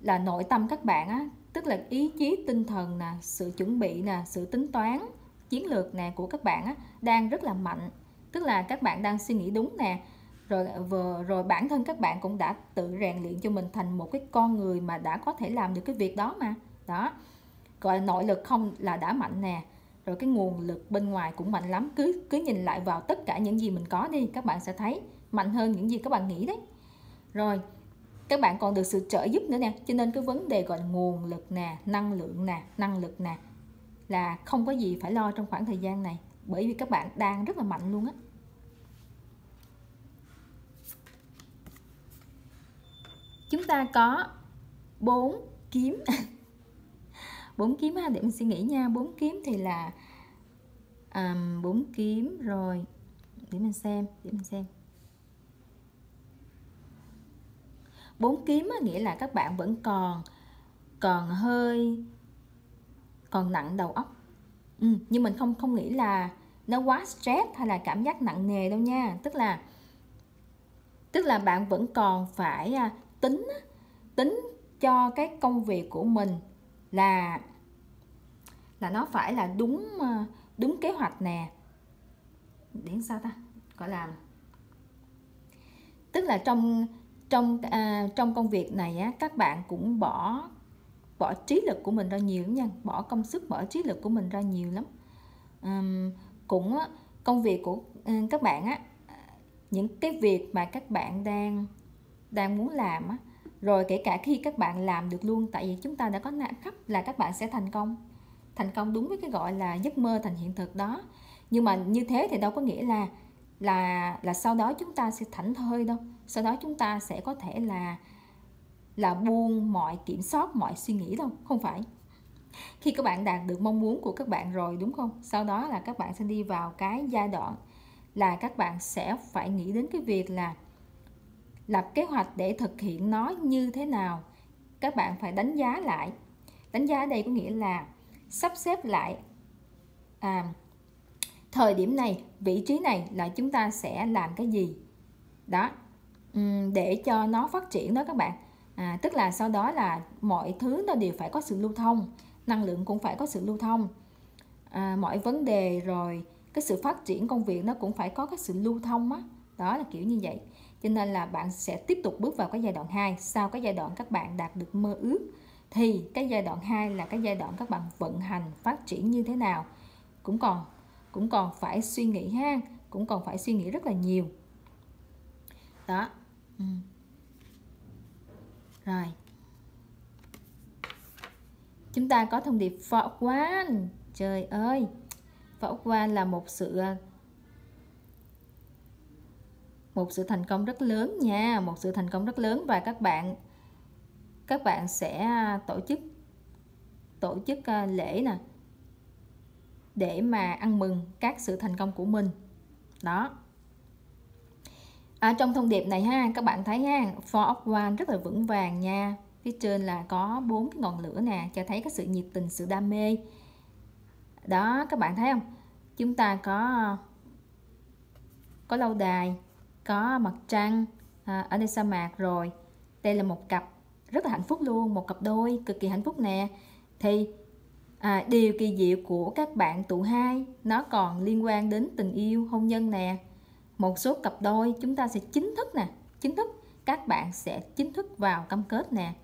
là nội tâm các bạn á tức là ý chí tinh thần nè sự chuẩn bị nè sự tính toán chiến lược nè của các bạn á đang rất là mạnh tức là các bạn đang suy nghĩ đúng nè. Rồi vừa rồi bản thân các bạn cũng đã tự rèn luyện cho mình thành một cái con người mà đã có thể làm được cái việc đó mà. Đó. Gọi nội lực không là đã mạnh nè. Rồi cái nguồn lực bên ngoài cũng mạnh lắm. Cứ cứ nhìn lại vào tất cả những gì mình có đi, các bạn sẽ thấy mạnh hơn những gì các bạn nghĩ đấy. Rồi, các bạn còn được sự trợ giúp nữa nè. Cho nên cái vấn đề gọi nguồn lực nè, năng lượng nè, năng lực nè là không có gì phải lo trong khoảng thời gian này bởi vì các bạn đang rất là mạnh luôn á. Chúng ta có bốn kiếm. Bốn kiếm ha để mình suy nghĩ nha. Bốn kiếm thì là um, bốn kiếm rồi. Để mình xem để mình xem. Bốn kiếm nghĩa là các bạn vẫn còn còn hơi còn nặng đầu óc ừ, nhưng mình không không nghĩ là nó quá stress hay là cảm giác nặng nề đâu nha. Tức là tức là bạn vẫn còn phải à, tính tính cho cái công việc của mình là là nó phải là đúng à, đúng kế hoạch nè. Đến sao ta? Gọi là tức là trong trong à, trong công việc này á các bạn cũng bỏ bỏ trí lực của mình ra nhiều lắm nha. Bỏ công sức bỏ trí lực của mình ra nhiều lắm. Um, cũng công việc của các bạn á những cái việc mà các bạn đang đang muốn làm á rồi kể cả khi các bạn làm được luôn tại vì chúng ta đã có khắp là các bạn sẽ thành công. Thành công đúng với cái gọi là giấc mơ thành hiện thực đó. Nhưng mà như thế thì đâu có nghĩa là là là sau đó chúng ta sẽ thảnh thơi đâu. Sau đó chúng ta sẽ có thể là là buông mọi kiểm soát mọi suy nghĩ đâu không phải. Khi các bạn đạt được mong muốn của các bạn rồi đúng không? Sau đó là các bạn sẽ đi vào cái giai đoạn là các bạn sẽ phải nghĩ đến cái việc là lập kế hoạch để thực hiện nó như thế nào. Các bạn phải đánh giá lại. Đánh giá ở đây có nghĩa là sắp xếp lại à, thời điểm này vị trí này là chúng ta sẽ làm cái gì. Đó. Để cho nó phát triển đó các bạn à, tức là sau đó là mọi thứ nó đều phải có sự lưu thông năng lượng cũng phải có sự lưu thông. À, mọi vấn đề rồi cái sự phát triển công việc nó cũng phải có cái sự lưu thông á. Đó. đó là kiểu như vậy. Cho nên là bạn sẽ tiếp tục bước vào cái giai đoạn 2 sau cái giai đoạn các bạn đạt được mơ ước thì cái giai đoạn 2 là cái giai đoạn các bạn vận hành phát triển như thế nào. Cũng còn cũng còn phải suy nghĩ ha. Cũng còn phải suy nghĩ rất là nhiều. Đó. Ừ rồi. Chúng ta có thông điệp phỏ quan trời ơi. Phỏ quan là một sự à, một sự thành công rất lớn nha, một sự thành công rất lớn và các bạn các bạn sẽ à, tổ chức tổ chức à, lễ nè, để mà ăn mừng các sự thành công của mình. Đó à, trong thông điệp này ha các bạn thấy ha four of one rất là vững vàng nha. Phía trên là có bốn cái ngọn lửa nè cho thấy cái sự nhiệt tình sự đam mê. Đó các bạn thấy không? Chúng ta có có lâu đài có mặt trăng à, ở đây sa mạc rồi. Đây là một cặp rất là hạnh phúc luôn một cặp đôi cực kỳ hạnh phúc nè. Thì à, điều kỳ diệu của các bạn tụ hai nó còn liên quan đến tình yêu hôn nhân nè một số cặp đôi chúng ta sẽ chính thức nè chính thức các bạn sẽ chính thức vào cam kết nè.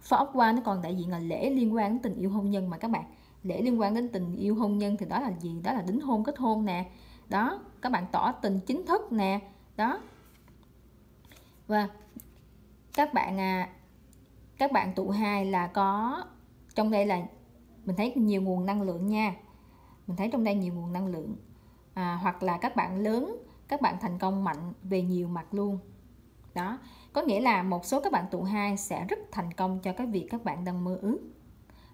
Phó qua nó còn đại diện là lễ liên quan đến tình yêu hôn nhân mà các bạn. Lễ liên quan đến tình yêu hôn nhân thì đó là gì? Đó là đính hôn kết hôn nè. Đó các bạn tỏ tình chính thức nè. Đó. Và các bạn à các bạn tụ hai là có trong đây là mình thấy nhiều nguồn năng lượng nha. Mình thấy trong đây nhiều nguồn năng lượng. À, hoặc là các bạn lớn các bạn thành công mạnh về nhiều mặt luôn. Đó, có nghĩa là một số các bạn tụ hai sẽ rất thành công cho cái việc các bạn đang mơ ước.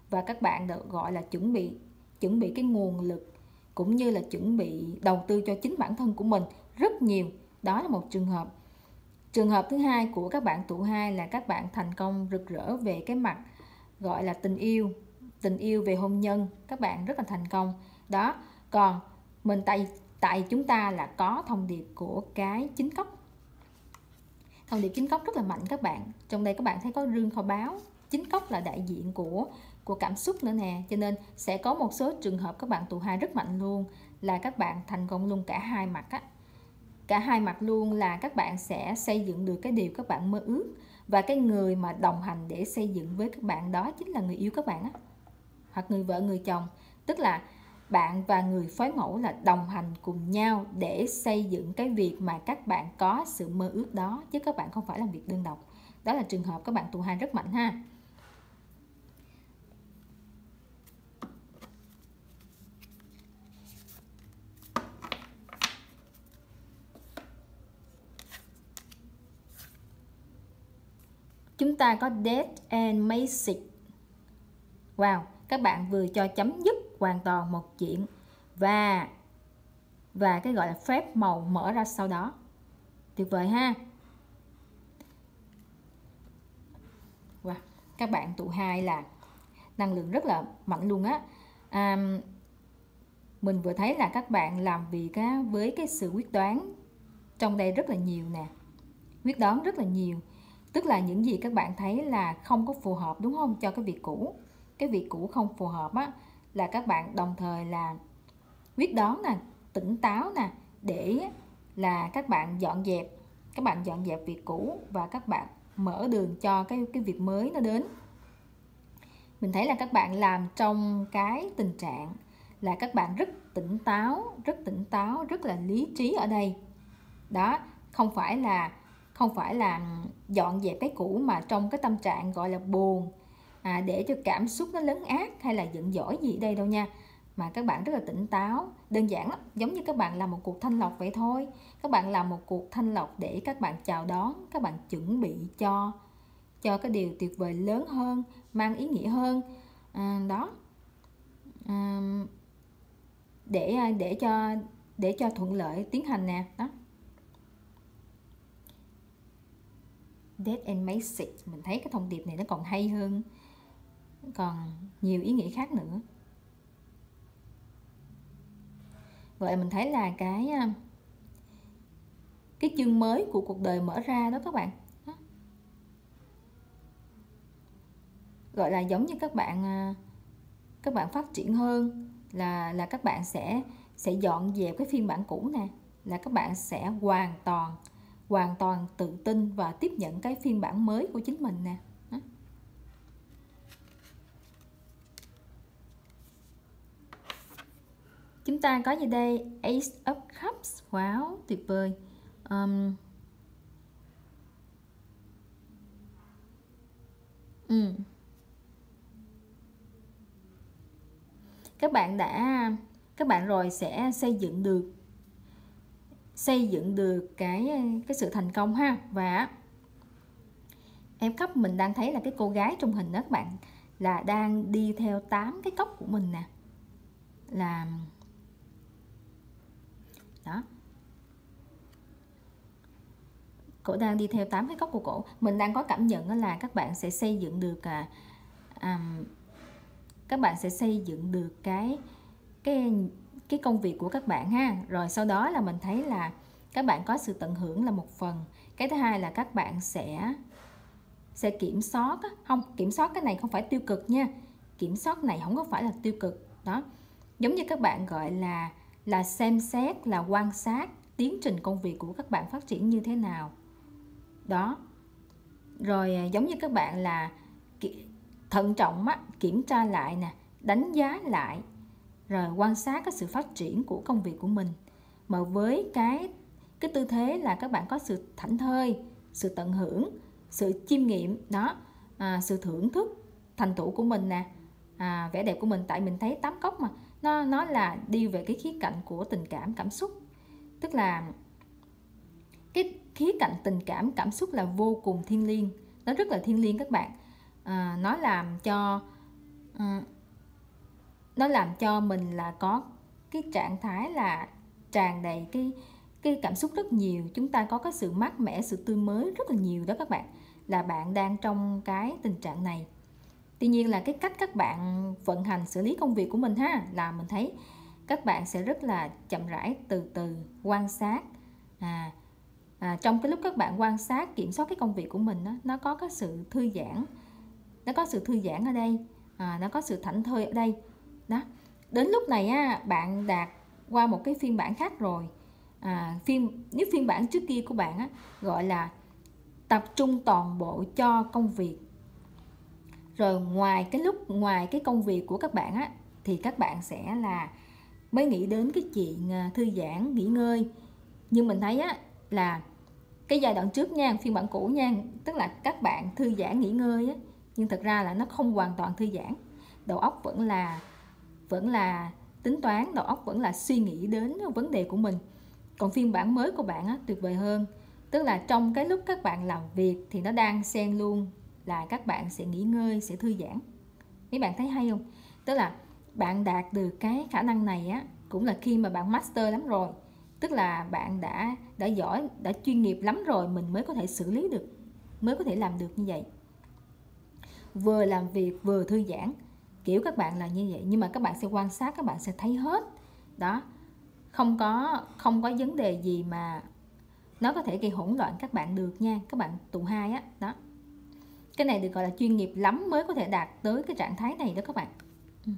Và các bạn được gọi là chuẩn bị chuẩn bị cái nguồn lực cũng như là chuẩn bị đầu tư cho chính bản thân của mình rất nhiều. Đó là một trường hợp. Trường hợp thứ hai của các bạn tụ hai là các bạn thành công rực rỡ về cái mặt gọi là tình yêu tình yêu về hôn nhân. Các bạn rất là thành công. Đó, còn mình tại tại chúng ta là có thông điệp của cái chính cốc. Thông điệp chính cốc rất là mạnh các bạn. Trong đây các bạn thấy có rương kho báo chính cốc là đại diện của của cảm xúc nữa nè. Cho nên sẽ có một số trường hợp các bạn tụ hai rất mạnh luôn, là các bạn thành công luôn cả hai mặt á. Cả hai mặt luôn là các bạn sẽ xây dựng được cái điều các bạn mơ ước. Và cái người mà đồng hành để xây dựng với các bạn đó chính là người yêu các bạn á. Hoặc người vợ, người chồng. Tức là bạn và người phối mẫu là đồng hành cùng nhau để xây dựng cái việc mà các bạn có sự mơ ước đó, chứ các bạn không phải làm việc đơn độc. Đó là trường hợp các bạn tụ hai rất mạnh ha. Chúng ta có dead and basic wow, các bạn vừa cho chấm dứt hoàn toàn một chuyện và và cái gọi là phép màu mở ra sau đó. Tuyệt vời ha. Wow. các bạn tụ hai là năng lượng rất là mạnh luôn á. À, mình vừa thấy là các bạn làm việc á, với cái sự quyết đoán trong đây rất là nhiều nè. Quyết đoán rất là nhiều. Tức là những gì các bạn thấy là không có phù hợp đúng không? Cho cái việc cũ. Cái việc cũ không phù hợp á là các bạn đồng thời là quyết đoán nè, tỉnh táo nè, để là các bạn dọn dẹp, các bạn dọn dẹp việc cũ và các bạn mở đường cho cái cái việc mới nó đến. Mình thấy là các bạn làm trong cái tình trạng là các bạn rất tỉnh táo, rất tỉnh táo, rất là lý trí ở đây. Đó, không phải là, không phải là dọn dẹp cái cũ mà trong cái tâm trạng gọi là buồn à, để cho cảm xúc nó lấn át hay là giận dỗi gì đây đâu nha. Mà các bạn rất là tỉnh táo. Đơn giản lắm giống như các bạn làm một cuộc thanh lọc vậy thôi. Các bạn làm một cuộc thanh lọc để các bạn chào đón các bạn chuẩn bị cho cho cái điều tuyệt vời lớn hơn mang ý nghĩa hơn. À, đó. À, để à, để cho để cho thuận lợi tiến hành nè. Đó. Dead and basic mình thấy cái thông điệp này nó còn hay hơn còn nhiều ý nghĩa khác nữa. Vậy mình thấy là cái cái chương mới của cuộc đời mở ra đó các bạn. Gọi là giống như các bạn à, các bạn phát triển hơn là là các bạn sẽ sẽ dọn dẹp cái phiên bản cũ nè, là các bạn sẽ hoàn toàn hoàn toàn tự tin và tiếp nhận cái phiên bản mới của chính mình nè. Chúng ta có gì đây? Ace of Cups. Wow tuyệt vời. Um, um. các bạn đã các bạn rồi sẽ xây dựng được xây dựng được cái cái sự thành công ha. Và em cấp mình đang thấy là cái cô gái trong hình đó các bạn là đang đi theo tám cái cốc của mình nè. Là đó. Cổ đang đi theo tám cái cốc của cổ. Mình đang có cảm nhận là các bạn sẽ xây dựng được à, à, các bạn sẽ xây dựng được cái cái cái công việc của các bạn ha. Rồi sau đó là mình thấy là các bạn có sự tận hưởng là một phần. Cái thứ hai là các bạn sẽ sẽ kiểm soát không kiểm soát cái này không phải tiêu cực nha. Kiểm soát này không có phải là tiêu cực. Đó. Giống như các bạn gọi là là xem xét là quan sát tiến trình công việc của các bạn phát triển như thế nào. Đó. Rồi à, giống như các bạn là thận trọng á, kiểm tra lại nè đánh giá lại rồi quan sát cái sự phát triển của công việc của mình. Mà với cái cái tư thế là các bạn có sự thảnh thơi sự tận hưởng sự chiêm nghiệm đó à, sự thưởng thức thành tựu của mình nè. À, vẻ đẹp của mình tại mình thấy tám cốc mà nó nó là đi về cái khía cạnh của tình cảm cảm xúc. Tức là cái khía cạnh tình cảm cảm xúc là vô cùng thiêng liêng. Nó rất là thiêng liêng các bạn. À, nó làm cho à, nó làm cho mình là có cái trạng thái là tràn đầy cái cái cảm xúc rất nhiều. Chúng ta có cái sự mát mẻ sự tươi mới rất là nhiều đó các bạn. Là bạn đang trong cái tình trạng này tuy nhiên là cái cách các bạn vận hành xử lý công việc của mình ha là mình thấy các bạn sẽ rất là chậm rãi từ từ quan sát. À, à, trong cái lúc các bạn quan sát kiểm soát cái công việc của mình đó, nó có cái sự thư giãn nó có sự thư giãn ở đây à, nó có sự thảnh thơi ở đây. Đó đến lúc này á, bạn đạt qua một cái phiên bản khác rồi. À, phiên nếu phiên bản trước kia của bạn á, gọi là tập trung toàn bộ cho công việc rồi ngoài cái lúc ngoài cái công việc của các bạn á thì các bạn sẽ là mới nghĩ đến cái chuyện à, thư giãn nghỉ ngơi. Nhưng mình thấy á là cái giai đoạn trước nha phiên bản cũ nha tức là các bạn thư giãn nghỉ ngơi á nhưng thật ra là nó không hoàn toàn thư giãn. Đầu óc vẫn là vẫn là tính toán đầu óc vẫn là suy nghĩ đến vấn đề của mình. Còn phiên bản mới của bạn á, tuyệt vời hơn. Tức là trong cái lúc các bạn làm việc thì nó đang xen luôn là các bạn sẽ nghỉ ngơi, sẽ thư giãn. Mấy bạn thấy hay không? Tức là bạn đạt được cái khả năng này á, cũng là khi mà bạn master lắm rồi. Tức là bạn đã đã giỏi, đã chuyên nghiệp lắm rồi, mình mới có thể xử lý được, mới có thể làm được như vậy. Vừa làm việc, vừa thư giãn. Kiểu các bạn là như vậy, nhưng mà các bạn sẽ quan sát, các bạn sẽ thấy hết. Đó. Không có không có vấn đề gì mà nó có thể gây hỗn loạn các bạn được nha, các bạn tụ hai á, đó cái này được gọi là chuyên nghiệp lắm mới có thể đạt tới cái trạng thái này đó các bạn. Ừ.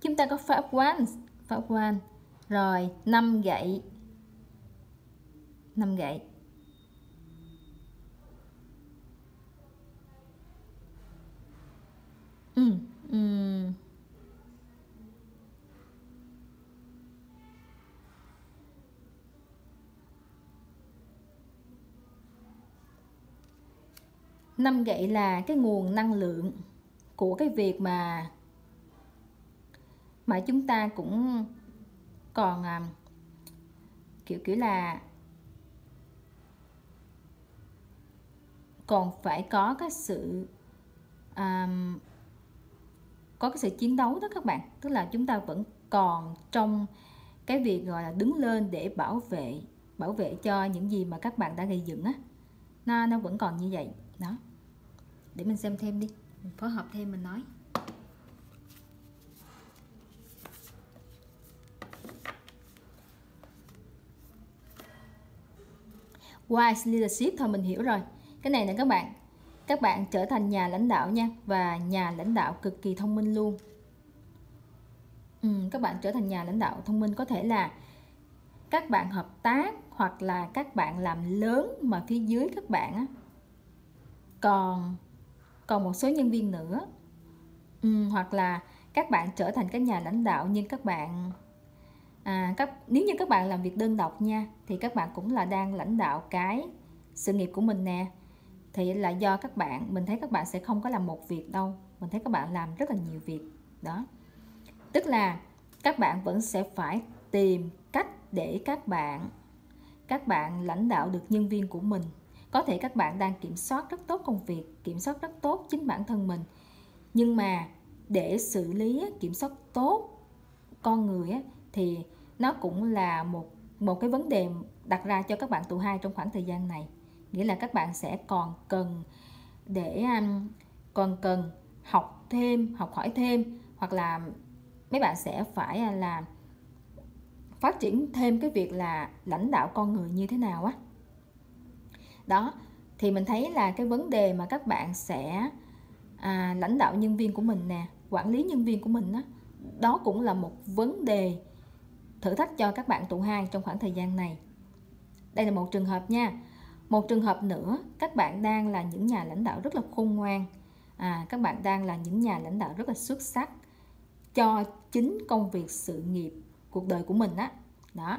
Chúng ta có pháp quan pháp quan rồi, năm gậy. Năm gậy. Ừ ừ. năm gậy là cái nguồn năng lượng của cái việc mà mà chúng ta cũng còn à, kiểu kiểu là còn phải có cái sự à, có cái sự chiến đấu đó các bạn. Tức là chúng ta vẫn còn trong cái việc gọi là đứng lên để bảo vệ bảo vệ cho những gì mà các bạn đã gây dựng á. Nó nó vẫn còn như vậy đó để mình xem thêm đi. Mình phối hợp thêm mình nói. Wise leadership thôi mình hiểu rồi. Cái này nè các bạn. Các bạn trở thành nhà lãnh đạo nha. Và nhà lãnh đạo cực kỳ thông minh luôn. Ừ, các bạn trở thành nhà lãnh đạo thông minh có thể là các bạn hợp tác hoặc là các bạn làm lớn mà phía dưới các bạn á. Còn còn một số nhân viên nữa. Ừ, hoặc là các bạn trở thành các nhà lãnh đạo nhưng các bạn à, các nếu như các bạn làm việc đơn độc nha thì các bạn cũng là đang lãnh đạo cái sự nghiệp của mình nè. Thì là do các bạn mình thấy các bạn sẽ không có làm một việc đâu mình thấy các bạn làm rất là nhiều việc đó. Tức là các bạn vẫn sẽ phải tìm cách để các bạn các bạn lãnh đạo được nhân viên của mình có thể các bạn đang kiểm soát rất tốt công việc, kiểm soát rất tốt chính bản thân mình. Nhưng mà để xử lý kiểm soát tốt con người thì nó cũng là một một cái vấn đề đặt ra cho các bạn tụ hai trong khoảng thời gian này. Nghĩa là các bạn sẽ còn cần để um, còn cần học thêm, học hỏi thêm, hoặc là mấy bạn sẽ phải à, là phát triển thêm cái việc là lãnh đạo con người như thế nào á đó thì mình thấy là cái vấn đề mà các bạn sẽ à, lãnh đạo nhân viên của mình nè quản lý nhân viên của mình đó, đó cũng là một vấn đề thử thách cho các bạn tụ hai trong khoảng thời gian này. Đây là một trường hợp nha. Một trường hợp nữa các bạn đang là những nhà lãnh đạo rất là khôn ngoan. À, các bạn đang là những nhà lãnh đạo rất là xuất sắc cho chính công việc sự nghiệp cuộc đời của mình á. Đó. đó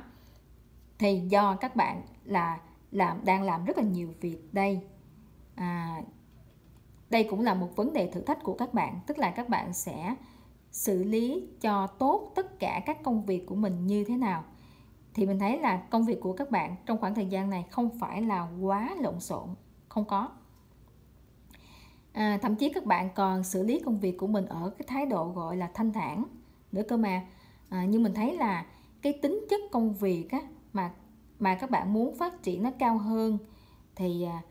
thì do các bạn là làm đang làm rất là nhiều việc đây. À, đây cũng là một vấn đề thử thách của các bạn tức là các bạn sẽ xử lý cho tốt tất cả các công việc của mình như thế nào. Thì mình thấy là công việc của các bạn trong khoảng thời gian này không phải là quá lộn xộn không có. À, thậm chí các bạn còn xử lý công việc của mình ở cái thái độ gọi là thanh thản nữa cơ mà. À, nhưng mình thấy là cái tính chất công việc á, mà mà các bạn muốn phát triển nó cao hơn. Thì à,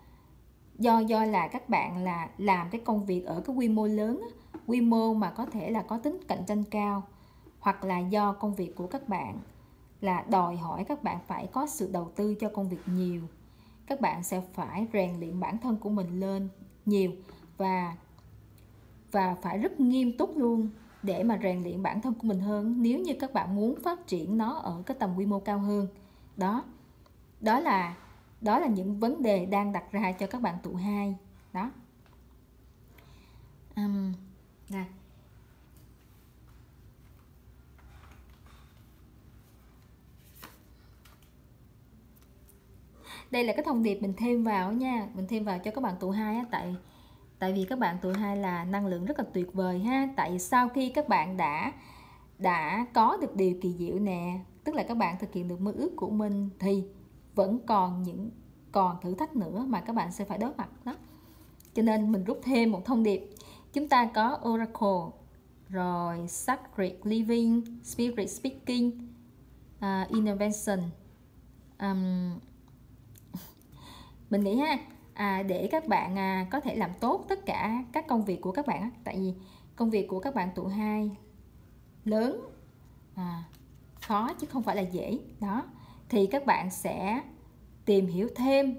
do do là các bạn là làm cái công việc ở cái quy mô lớn quy mô mà có thể là có tính cạnh tranh cao, hoặc là do công việc của các bạn là đòi hỏi các bạn phải có sự đầu tư cho công việc nhiều. Các bạn sẽ phải rèn luyện bản thân của mình lên nhiều và và phải rất nghiêm túc luôn để mà rèn luyện bản thân của mình hơn nếu như các bạn muốn phát triển nó ở cái tầm quy mô cao hơn. Đó đó là đó là những vấn đề đang đặt ra cho các bạn tụ hai. Đó. Um, nè đây là cái thông điệp mình thêm vào nha mình thêm vào cho các bạn tụ hai á tại tại vì các bạn tụ hai là năng lượng rất là tuyệt vời ha. Tại sau khi các bạn đã đã có được điều kỳ diệu nè tức là các bạn thực hiện được mơ ước của mình thì vẫn còn những còn thử thách nữa mà các bạn sẽ phải đối mặt đó. Cho nên mình rút thêm một thông điệp. Chúng ta có oracle rồi sacred living spirit speaking uh, intervention. Um, mình nghĩ ha à, để các bạn à, có thể làm tốt tất cả các công việc của các bạn tại vì công việc của các bạn tụ hai lớn à, khó chứ không phải là dễ. Đó thì các bạn sẽ tìm hiểu thêm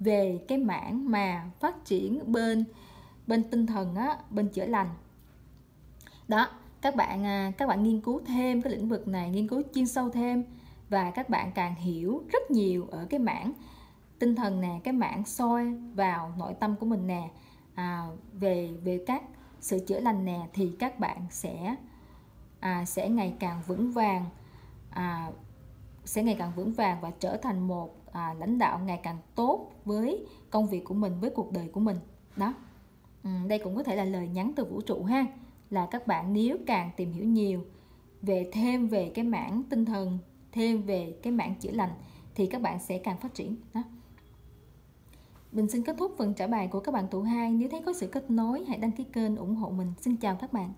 về cái mảng mà phát triển bên bên tinh thần á, bên chữa lành. Đó các bạn à, các bạn nghiên cứu thêm cái lĩnh vực này nghiên cứu chuyên sâu thêm và các bạn càng hiểu rất nhiều ở cái mảng tinh thần nè cái mảng soi vào nội tâm của mình nè. À, về về các sự chữa lành nè thì các bạn sẽ à, sẽ ngày càng vững vàng à, sẽ ngày càng vững vàng và trở thành một à, lãnh đạo ngày càng tốt với công việc của mình với cuộc đời của mình. Đó. Ừ, đây cũng có thể là lời nhắn từ vũ trụ ha. Là các bạn nếu càng tìm hiểu nhiều về thêm về cái mảng tinh thần thêm về cái mảng chữa lành thì các bạn sẽ càng phát triển. Đó. Mình xin kết thúc phần trả bài của các bạn tụ hai. Nếu thấy có sự kết nối hãy đăng ký kênh ủng hộ mình. Xin chào các bạn.